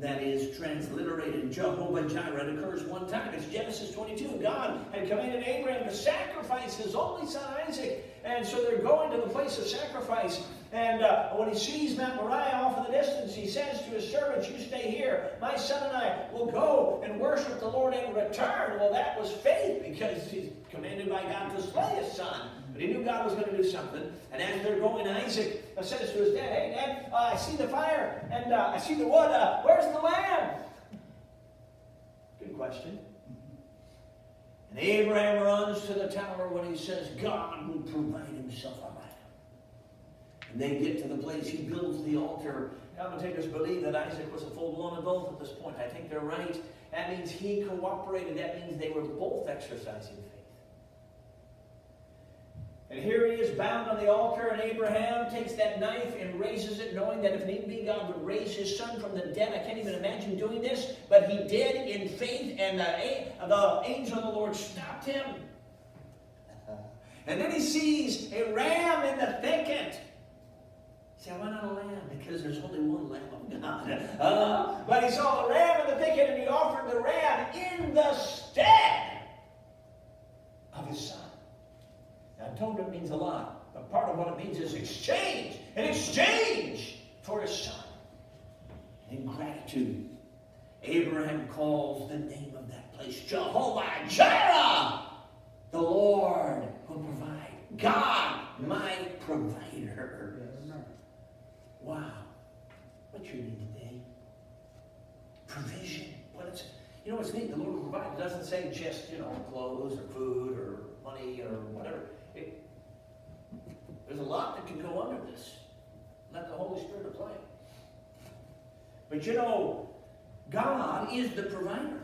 S7: that is transliterated Jehovah Jireh. It occurs one time. It's Genesis 22. God had commanded Abraham to sacrifice his only son Isaac. And so they're going to the place of sacrifice. And uh, when he sees Mount Moriah off in the distance, he says to his servants, You stay here. My son and I will go and worship the Lord and return. Well, that was faith because he's commanded by God to slay his son. But he knew God was going to do something. And as they're going, Isaac says to his dad, Hey, Dad, uh, I see the fire and uh, I see the wood. Uh, where's the lamb? Good question. And Abraham runs to the tower when he says, God will provide himself a lamb. And they get to the place, he builds the altar. Commentators believe that Isaac was a full-blown adult at this point. I think they're right. That means he cooperated. That means they were both exercising faith. And here he is bound on the altar, and Abraham takes that knife and raises it, knowing that if need be, God would raise his son from the dead. I can't even imagine doing this, but he did in faith, and the, the angel of the Lord stopped him. And then he sees a ram in the thicket. See, why not a lamb? Because there's only one lamb of God. Uh, but he saw a ram in the thicket, and he offered the ram in the stead of his son. Now, atonement means a lot, but part of what it means is exchange. An exchange for his son. In gratitude, Abraham calls the name of that place Jehovah Jireh, the Lord will provide. God, my provider. Wow. What's your need today? Provision. What it's, you know what's neat? The Lord will provide. It doesn't say just, you know, clothes or food or money or whatever. There's a lot that can go under this. Let the Holy Spirit apply. But you know, God is the provider.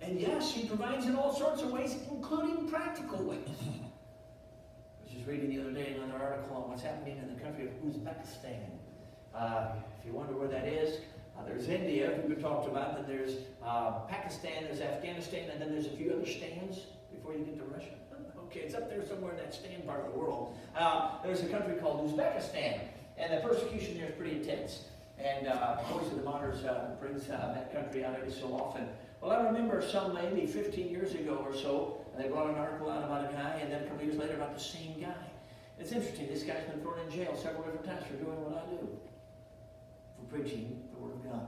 S7: And yes, He provides in all sorts of ways, including practical ways. I was just reading the other day another article on what's happening in the country of Uzbekistan. Uh, if you wonder where that is, Uh, there's India, who we talked about, then there's uh, Pakistan, there's Afghanistan, and then there's a few other stands before you get to Russia. Okay, it's up there somewhere in that stand part of the world. Uh, there's a country called Uzbekistan, and the persecution there is pretty intense. And uh, Voice of the Martyrs uh, brings uh, that country out every so often. Well, I remember some maybe 15 years ago or so, and they brought an article out about a guy, and then a couple years later about the same guy. It's interesting, this guy's been thrown in jail several different times for doing what I do, for preaching the Word of God.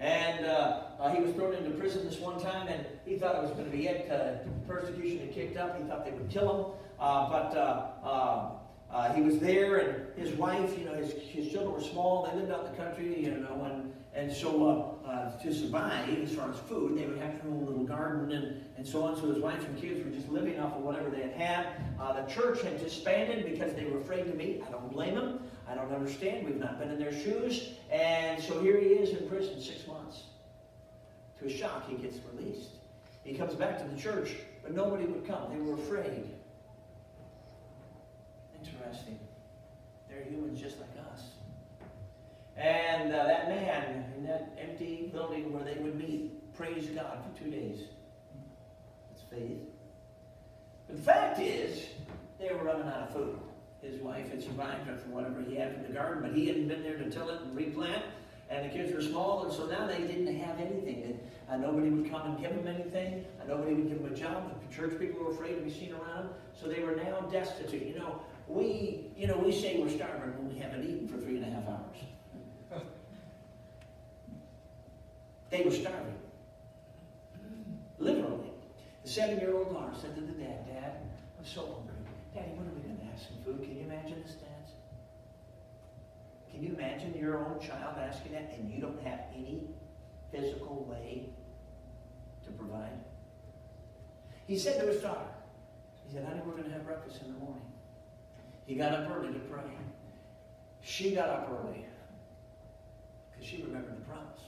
S7: And uh, uh, he was thrown into prison this one time, and he thought it was going to be it. Uh, persecution had kicked up. He thought they would kill him. Uh, but uh, uh, he was there, and his wife, you know, his, his children were small. They lived out in the country, you know, and, and so to survive, as far as food, they would have to own little garden and, and so on. So his wife and kids were just living off of whatever they had had. the church had disbanded because they were afraid to meet. I don't blame them. I don't understand. We've not been in their shoes. And so here he is in prison six months. To his shock, he gets released. He comes back to the church, but nobody would come. They were afraid. Interesting. They're humans just like us. And uh, that man in that empty building where they would meet praised God for two days. That's faith. But the fact is, they were running out of food. His wife had survived from whatever he had from the garden, but he hadn't been there to till it and replant. And the kids were small, and so now they didn't have anything. Uh, nobody would come and give them anything. Uh, nobody would give them a job. The church people were afraid to be seen around, so they were now destitute. You know, we, you know, we say we're starving when we haven't eaten for three and a half hours. they were starving, literally. The seven-year-old daughter said to the dad, "Dad, I'm so hungry. Daddy, what are we food? Can you imagine this, dads? Can you imagine your own child asking that and you don't have any physical way to provide? He said to his daughter, he said, honey, we're going to have breakfast in the morning. He got up early to pray. She got up early because she remembered the promise.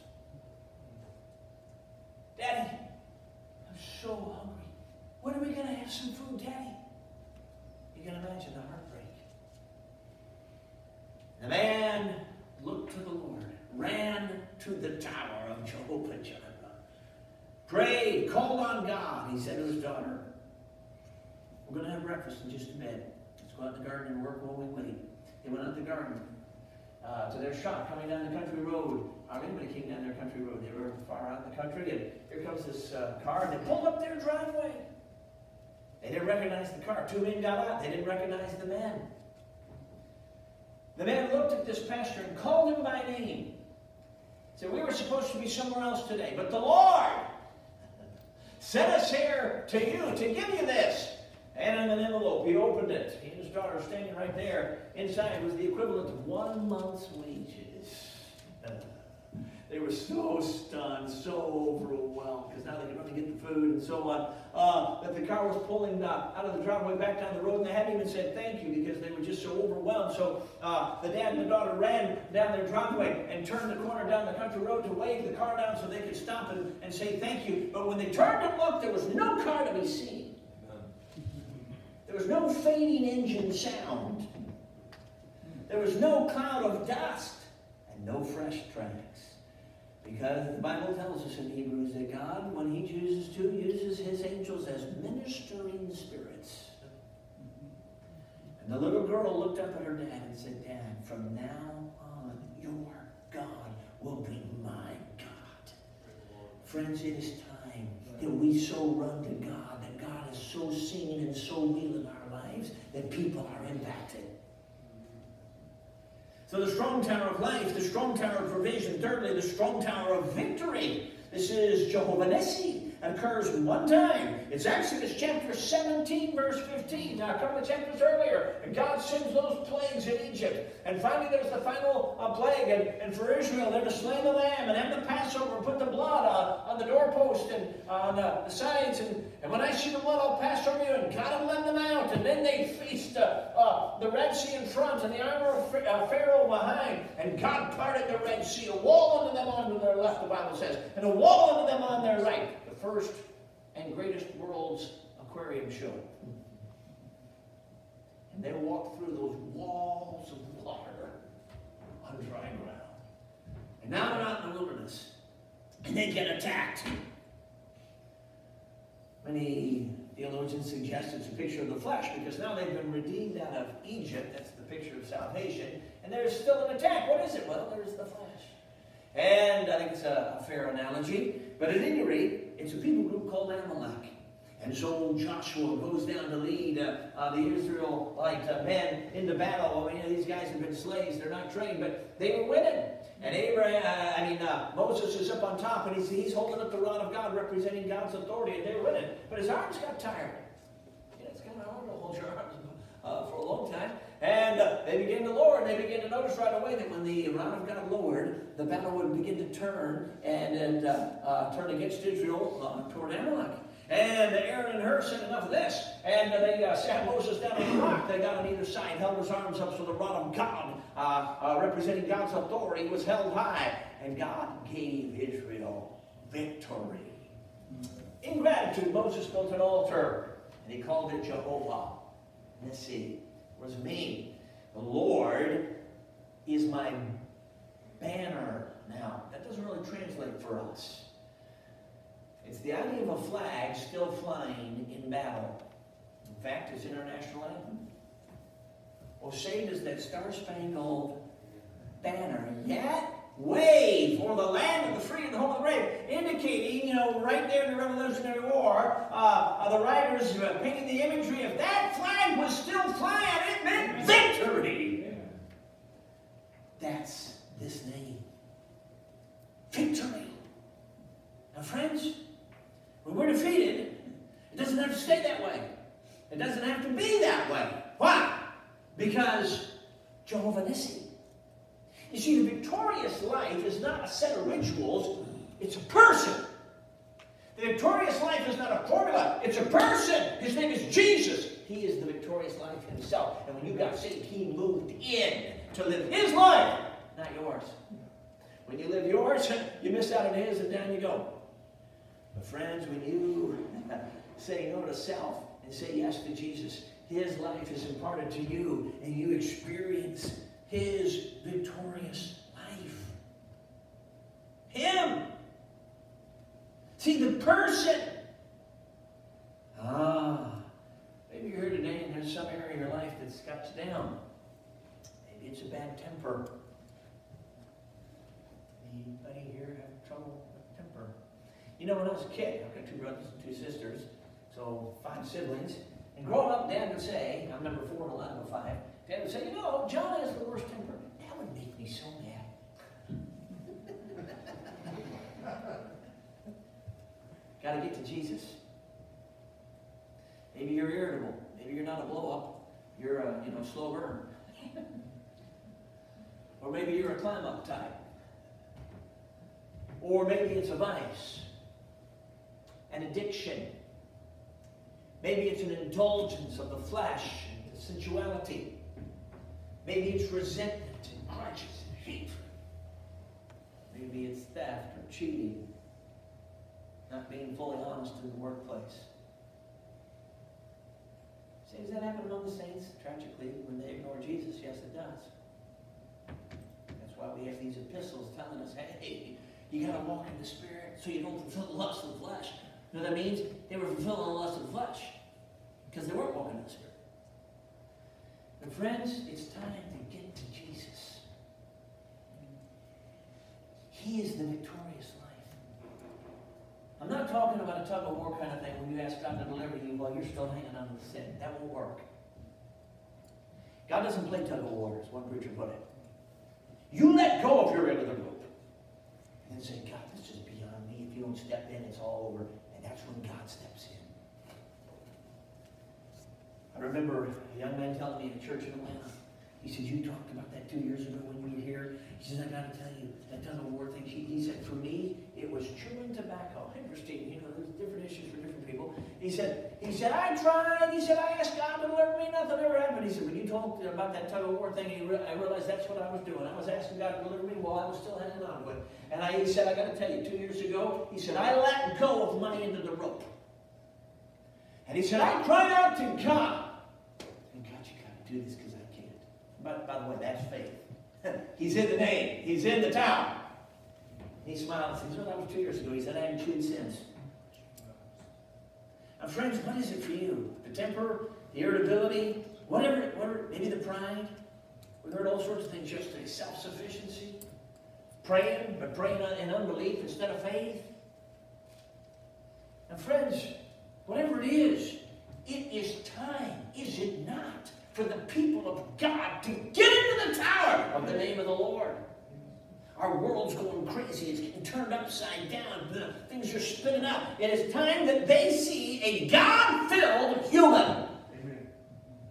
S7: Daddy, I'm so hungry. When are we going to have some food, Daddy? You can imagine the heartbreak. The man looked to the Lord, ran to the tower of Jehovah Jireh, prayed, called on God. He said to his daughter, We're going to have breakfast in just a bit. Let's go out in the garden and work while we wait. They went out the garden. Uh, to their shop coming down the country road. Hardly anybody came down their country road. They were far out in the country, and here comes this uh, car, and they pulled up their driveway. They didn't recognize the car. Two men got out. They didn't recognize the men. The man looked at this pastor and called him by name. Said, we were supposed to be somewhere else today, but the Lord sent us here to you to give you this. And in an envelope, he opened it. He and his daughter standing right there. Inside was the equivalent of one month's wages. They were so stunned, so overwhelmed, because now they could only get the food and so on, uh, that the car was pulling out of the driveway back down the road, and they hadn't even said thank you because they were just so overwhelmed. So uh, the dad and the daughter ran down their driveway and turned the corner down the country road to wave the car down so they could stop and, and say thank you. But when they turned and looked, there was no car to be seen. There was no fading engine sound. There was no cloud of dust and no fresh tracks. Because the Bible tells us in Hebrews that God, when he chooses to, uses his angels as ministering spirits. And the little girl looked up at her dad and said, Dad, from now on, your God will be my God. Friends, it is time that we so run to God, that God is so seen and so real in our lives, that people are impacted. So the strong tower of life, the strong tower of provision. Thirdly, the strong tower of victory. This is Jehovah Nissi. Occurs one time. It's Exodus chapter 17, verse 15. Now, a couple of chapters earlier, and God sends those plagues in Egypt. And finally, there's the final uh, plague. And, and, for Israel, they're to slay the lamb and have the Passover and put the blood uh, on the doorpost and uh, on the, the, sides. And, and when I see the blood, I'll pass over you. And God will let them out. And then they feast uh, uh, the Red Sea in front and the armor of uh, Pharaoh behind. And God parted the Red Sea, a wall unto them on their left, the Bible says, and a wall unto them on their right first and greatest world's aquarium show. And they walked through those walls of water on dry ground. And now they're out in the wilderness, and they get attacked. Many theologians suggest it's a picture of the flesh because now they've been redeemed out of Egypt. That's the picture of salvation. And there's still an attack. What is it? Well, there's the flesh. And I think it's a, a fair analogy. But at any rate, it's a people group called Amalek. And so Joshua goes down to lead uh, uh, the Israelite uh, men into battle. I mean, these guys have been slaves; they're not trained, but they were winning. And Abraham, uh, I mean, uh, Moses is up on top, and he's, he's holding up the rod of God, representing God's authority, and they're winning. But his arms got tired. Yeah, it's kind of hard to hold your arms uh, for a long time. And they began to lower, and they began to notice right away that when the rod of God lowered, the battle would begin to turn and, and turn against Israel toward Amalek. And Aaron and Hur said, enough of this. And they uh, sat Moses down on the rock. They got on either side, held his arms up so the rod of God, uh, uh, representing God's authority, was held high. And God gave Israel victory. In gratitude, Moses built an altar, and he called it Jehovah. Let's see, what does it mean? The Lord is my banner. Now, that doesn't really translate for us. It's the idea of a flag still flying in battle. In fact, it's international anthem. Well, say does that star-spangled banner yet wave for the land of the free and the home of the brave, indicating, you know, right there in the Revolutionary War, uh, uh, the writers uh, painting the imagery if that flag was still flying, it meant victory. That's this name. Victory. Now, friends, when we're defeated, it doesn't have to stay that way. It doesn't have to be that way. Why? Because Jehovah Nissi. You see, the victorious life is not a set of rituals, it's a person. The victorious life is not a formula, it's a person. His name is Jesus. He is the victorious life himself. And when you got saved, he moved in to live his life, not yours. When you live yours, you miss out on his and down you go. But friends, when you say no to self and say yes to Jesus, his life is imparted to you and you experience his victorious life. Him. See, the person. Ah, maybe you're here today and there's some area in your life that's got you down. Maybe it's a bad temper. Anybody here have trouble with temper? You know, when I was a kid, I've got two brothers and two sisters, so five siblings. And growing up, Dad would say, I'm number four and 11 of five, Would say, you know, John has the worst temper. That would make me so mad. Got to get to Jesus. Maybe you're irritable. Maybe you're not a blow up. You're a, you know, slow burn. or maybe you're a climb up type. Or maybe it's a vice, an addiction. Maybe it's an indulgence of the flesh, the sensuality. Maybe it's resentment and grudges and hatred. Maybe it's theft or cheating, not being fully honest in the workplace. See, does that happen among the saints? Tragically, when they ignore Jesus, yes, it does. That's why we have these epistles telling us, hey, you got to walk in the Spirit so you don't fulfill the lust of the flesh. You know what that means? They were fulfilling the lust of the flesh because they weren't walking in the Spirit. But friends, it's time to get to Jesus. He is the victorious life. I'm not talking about a tug of war kind of thing when you ask God to deliver you while you're still hanging on to sin. That won't work. God doesn't play tug of war, as one preacher put it. You let go of your end of the rope. And say, God, this is beyond me. If you don't step in, it's all over. And that's when God steps in. I remember a young man telling me in a church in Atlanta, he said, you talked about that two years ago when you were here. He says, I got to tell you, that tug of war thing. He, he said, for me, it was chewing tobacco. Interesting, you know, there's different issues for different people. He said, he said, I tried. He said, I asked God to deliver me. Nothing ever happened. He said, when you talked about that tug of war thing, re I realized that's what I was doing. I was asking God to deliver me while I was still hanging on to it. And I, he said, I got to tell you, two years ago, he said, I let go of end of the rope. And he said, I cried out to God. And God, you got to do this because I can't. But by the way, that's faith. He's in the name. He's in the town. He smiled and "You know, that was two years ago." He said, "I haven't chewed since." Now, friends, what is it for you? The temper, the irritability, whatever, whatever, maybe the pride. We heard all sorts of things yesterday. Self-sufficiency, praying, but praying in unbelief instead of faith. And friends, whatever it is, it is time, is it not, for the people of God to get into the tower of the name of the Lord. Our world's going crazy. It's getting turned upside down. The things are spinning out. It is time that they see a God-filled human.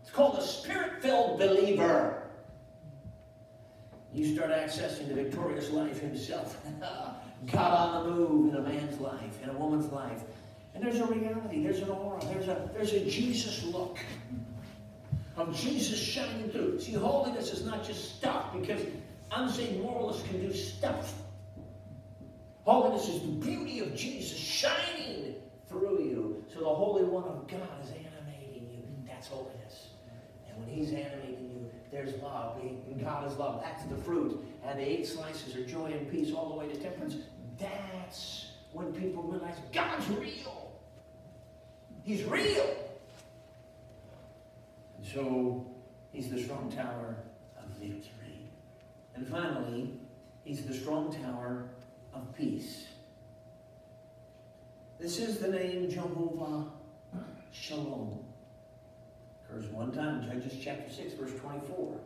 S7: It's called a spirit-filled believer. You start accessing the victorious life himself. God on the move in a man's life, in a woman's life. And there's a reality, there's an aura, there's a, there's a Jesus look of Jesus shining through. See, holiness is not just stuff because unsaved moralists can do stuff. Holiness is the beauty of Jesus shining through you. So the Holy One of God is animating you. That's holiness. And when He's animating you, there's love. And God is love. That's the fruit. And the eight slices are joy and peace all the way to temperance. That's when people realize God's real. He's real. So He's the strong tower of victory. And finally, He's the strong tower of peace. This is the name Jehovah Shalom. Occurs one time, Judges chapter 6, verse 24.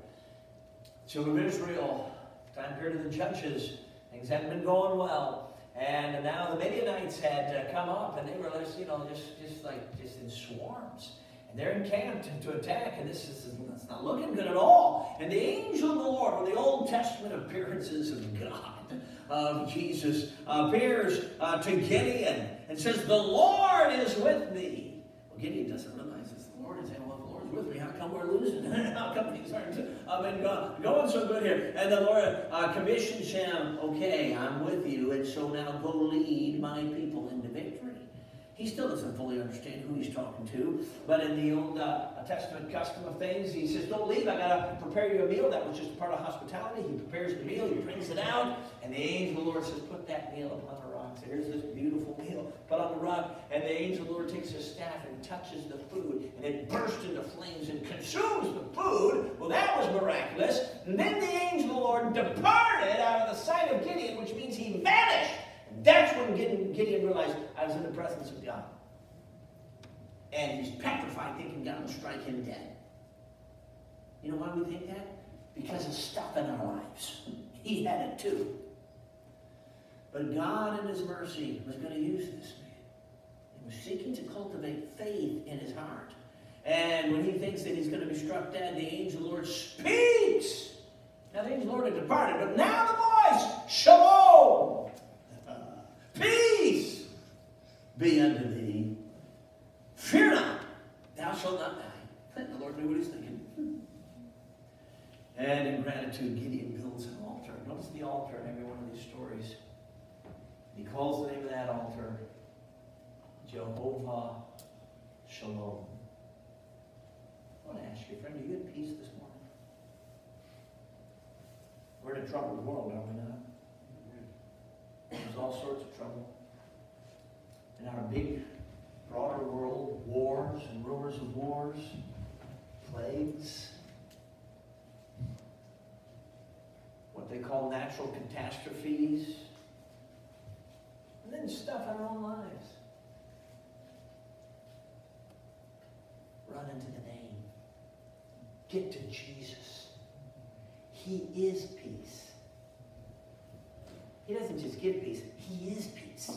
S7: Children of Israel, time period of the judges, things hadn't been going well. And now the Midianites had uh, come up and they were just, you know, just, just like, just in swarms. And they're encamped to attack, and this is it's not looking good at all. And the angel of the Lord, or the Old Testament appearances of God, of Jesus, appears uh, to Gideon and says, The Lord is with me. Well, Gideon doesn't realize it's the Lord. He's saying, Well, the Lord's with me, how come we're losing? how come things aren't uh, been going, going so good here? And the Lord uh, commissions him, Okay, I'm with you, and so now go lead my people. He still doesn't fully understand who he's talking to. But in the Old uh, Testament custom of things, he says, Don't leave. I got to prepare you a meal. That was just part of hospitality. He prepares the meal, he brings it out, and the angel of the Lord says, Put that meal upon the rock. So here's this beautiful meal put on the rock. And the angel of the Lord takes his staff and touches the food, and it bursts into flames and consumes the food. Well, that was miraculous. And then the angel of the Lord departed out of the sight of Gideon, which means he vanished. That's when Gideon, Gideon realized I was in the presence of God. And he's petrified, thinking God will strike him dead. You know why we think that? Because of stuff in our lives. He had it too. But God, in His mercy, was going to use this man. He was seeking to cultivate faith in his heart. And when he thinks that he's going to be struck dead, the angel of the Lord speaks. Now, the angel Lord had departed, but now the voice, Shalom! Peace be unto thee. Fear not, thou shalt not die. The Lord knew what he's thinking. And in gratitude, Gideon builds an altar. Notice the altar in every one of these stories. He calls the name of that altar Jehovah Shalom. I want to ask you, friend, are you at peace this morning? We're in a troubled world, are we not? There's all sorts of trouble. In our big, broader world, wars and rumors of wars, plagues, what they call natural catastrophes, and then stuff in our own lives. Run into the name. Get to Jesus. He is peace. He doesn't just give peace, He is peace.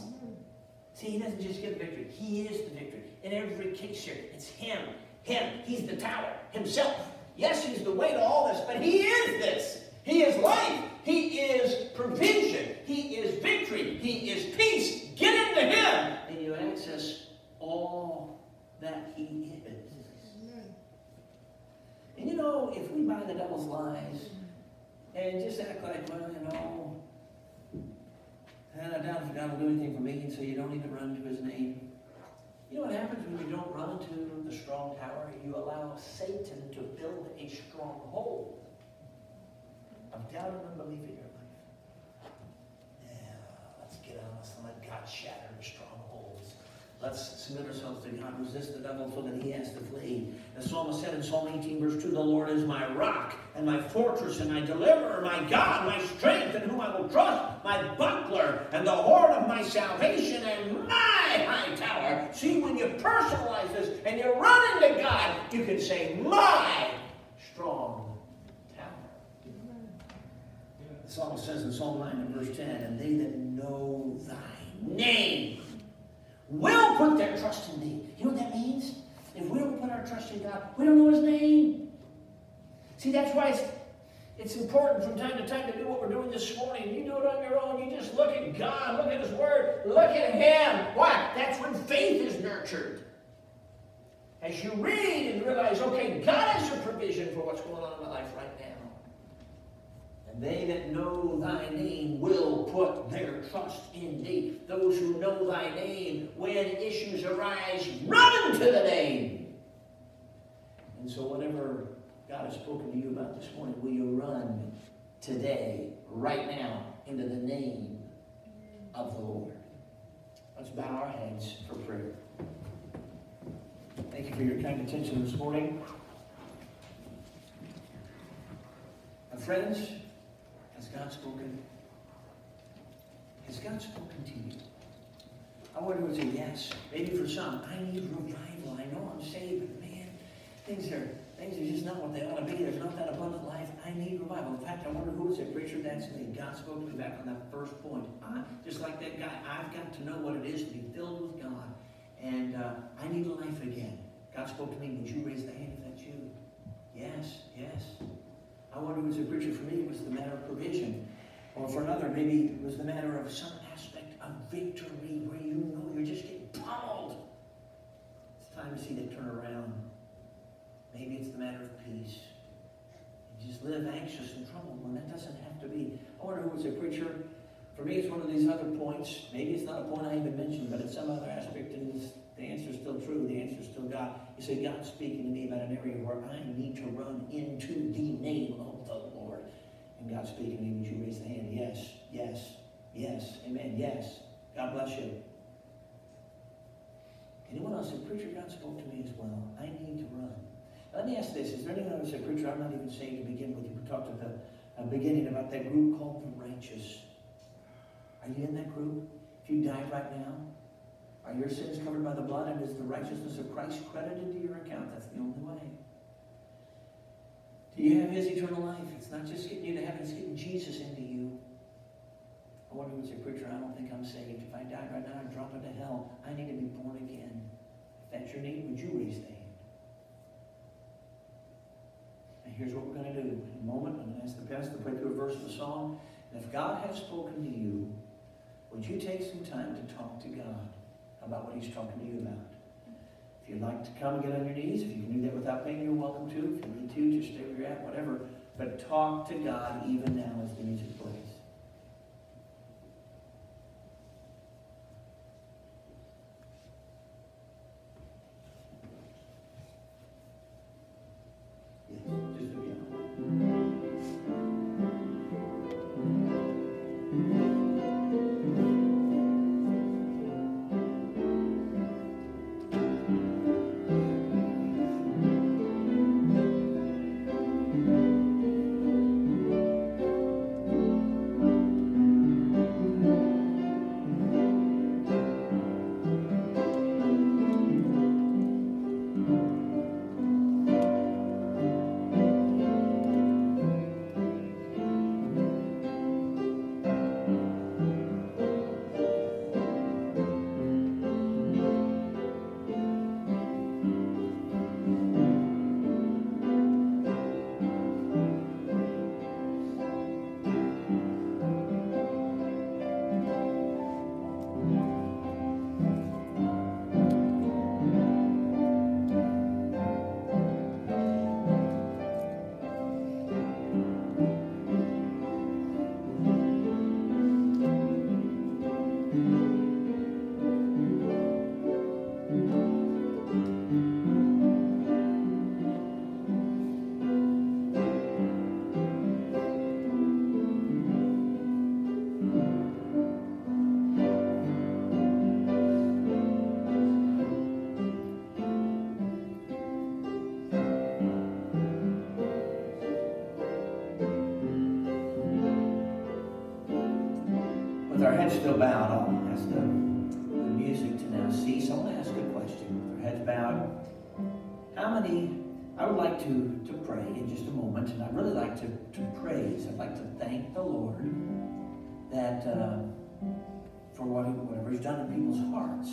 S7: See, He doesn't just give victory, He is the victory. In every case here, it's Him. Him. He's the tower. Himself. Yes, He's the way to all this, but He is this. He is life. He is provision. He is victory. He is peace. Get into Him, and you access all that He is. And you know, if we buy the devil's lies and just act like, well, you know, and I doubt if God will do anything for me, and so you don't need to run to his name. You know what happens when you don't run to the strong tower? You allow Satan to build a stronghold of doubt and unbelief in your life. Yeah. Let's get honest and let God shatter the strongholds. Let's submit ourselves to God, resist the devil so that he has to flee. The psalmist said in Psalm 18, verse 2, The Lord is my rock and my fortress and my deliverer, my God, my strength, in whom I will trust, my buckler and the horn of my salvation and my high tower. See, when you personalize this and you run into God, you can say, My strong tower. The psalmist says in Psalm 9 and verse 10, And they that know thy name will put their trust in thee. You know what that means? If we don't put our trust in God, we don't know his name. See, that's why it's, it's important from time to time to do what we're doing this morning. You do it on your own. You just look at God, look at his word, look at him. Why? That's when faith is nurtured. As you read and realize, okay, God has a provision for what's going on in my life right they that know thy name will put their trust in thee. Those who know thy name, when issues arise, run into the name. And so, whatever God has spoken to you about this morning, will you run today, right now, into the name of the Lord? Let's bow our heads for prayer. Thank you for your kind attention this morning. And friends, has God spoken? Has God spoken to you? I wonder if it's a yes. Maybe for some, I need revival. I know I'm saved, but man, things are things are just not what they ought to be. There's not that abundant life. I need revival. In fact, I wonder who was it? Preacher, that's me. God spoke to me back on that first point. I, just like that guy, I've got to know what it is to be filled with God. And uh, I need life again. God spoke to me. Would you raise the hand if that's you? Yes, yes. I wonder who was a preacher. For me, it was the matter of provision. Or for another, maybe it was the matter of some aspect of victory where you know you're just getting pummeled. It's time to see that turn around. Maybe it's the matter of peace. You just live anxious and troubled when that doesn't have to be. I wonder who was a preacher. For me, it's one of these other points. Maybe it's not a point I even mentioned, but it's some other aspect, and this, the answer is still true. The answer is still God. You say, God's speaking to me about an area where I need to run into the name of the Lord. And God's speaking to me. Would you raise the hand? Yes, yes, yes. Amen. Yes. God bless you. Anyone else say, Preacher, God spoke to me as well. I need to run. Let me ask this. Is there anyone who say, Preacher, I'm not even saying to begin with. You talked at the uh, beginning about that group called the righteous. Are you in that group? If you died right now, are your sins covered by the blood and is the righteousness of Christ credited to your account? That's the only way. Do you have his eternal life? It's not just getting you to heaven, it's getting Jesus into you. I wonder who's a preacher, I don't think I'm saved. If I died right now, I'd drop into hell. I need to be born again. If that's your need, would you raise the hand? And here's what we're going to do. In a moment, I'm going to ask the pastor to pray through a verse of the song. And if God has spoken to you, would you take some time to talk to God about what he's talking to you about? If you'd like to come and get on your knees, if you can do that without pain, you're welcome to. If you need to, just stay where you're at, whatever. But talk to God even now as the music still bowed, the, the music to now cease. I want to ask a question. With our heads bowed, how many, I would like to, to pray in just a moment, and I'd really like to, to praise. I'd like to thank the Lord that uh, for what, whatever He's done in people's hearts.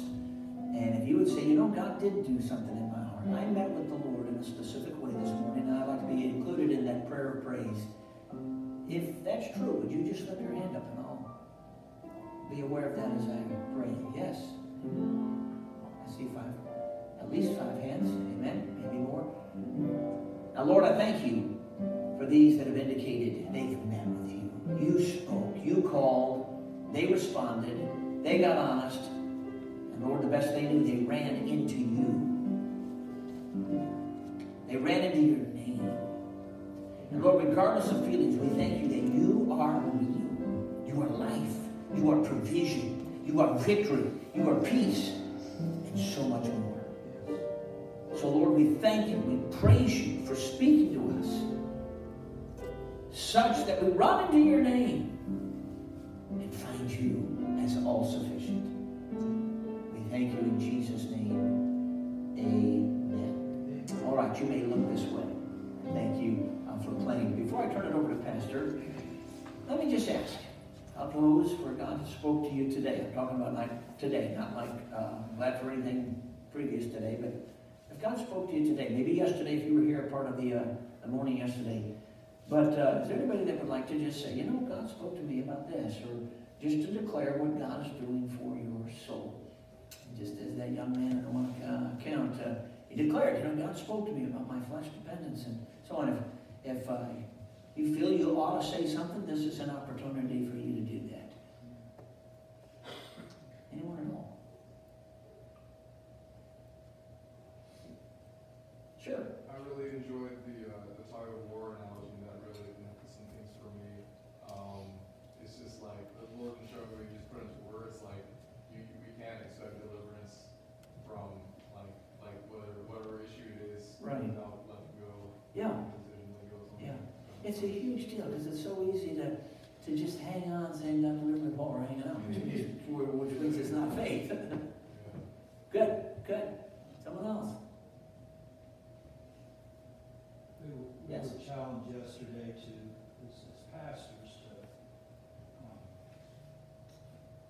S7: And if you would say, you know, God did do something in my heart. I met with the Lord in a specific way this morning, and I'd like to be included in that prayer of praise. If that's true, would you just lift your hand up be aware of that as I pray? Yes. I see five, at least five hands. Amen. Maybe more. Now, Lord, I thank you for these that have indicated they've met with you. You spoke, you called, they responded, they got honest, and Lord, the best they knew, they ran into you. They ran into your name. And Lord, regardless of feelings, we thank you that you are real. You are life. You are provision. You are victory. You are peace. And so much more. So, Lord, we thank you. We praise you for speaking to us such that we run into your name and find you as all sufficient. We thank you in Jesus' name. Amen. All right, you may look this way. Thank you uh, for playing. Before I turn it over to Pastor, let me just ask. Close where God spoke to you today. I'm talking about like today, not like uh, glad for anything previous today, but if God spoke to you today, maybe yesterday if you were here part of the, uh, the morning yesterday, but uh, is there anybody that would like to just say, you know, God spoke to me about this, or just to declare what God is doing for your soul? Just as that young man in the one uh, account, uh, he declared, you know, God spoke to me about my flesh dependence and so on. If, if uh, you feel you ought to say something, this is an opportunity for you to do that. Anyone at all? Sure.
S4: I really enjoyed the, uh, the tug of war analogy, that really connected some things for me. Um, it's just like, the Lord can show me, when you just put into words, like, you, you- we can't expect deliverance from, like, like whatever, whatever issue it is.
S7: Right.
S4: Without letting go.
S7: Yeah.
S4: of the Decision that goes on.
S7: Yeah. It's a huge deal because it's so easy to, to just hang on saying God delivered me while we're hanging out, which means, which means it's not faith. Good, good. Someone else?
S3: We were, we
S7: Yes.
S3: were challenged yesterday to, as, as pastors, to, um,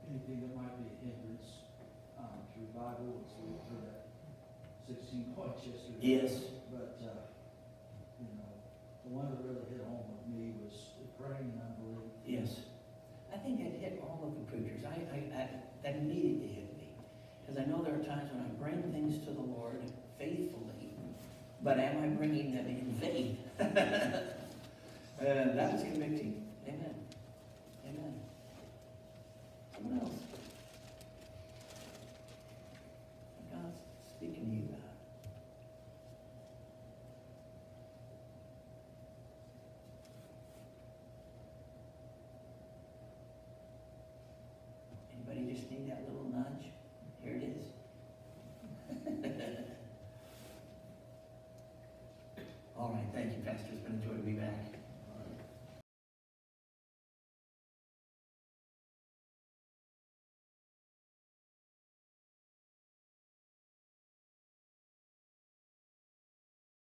S3: anything that might be a hindrance, um, to revival, as we heard that sixteen points yesterday.
S7: Yes.
S3: That
S7: immediately hit me. Because I know there are times when I bring things to the Lord faithfully, but am I bringing them in vain? That's that was convicting. Amen. Amen. Someone else.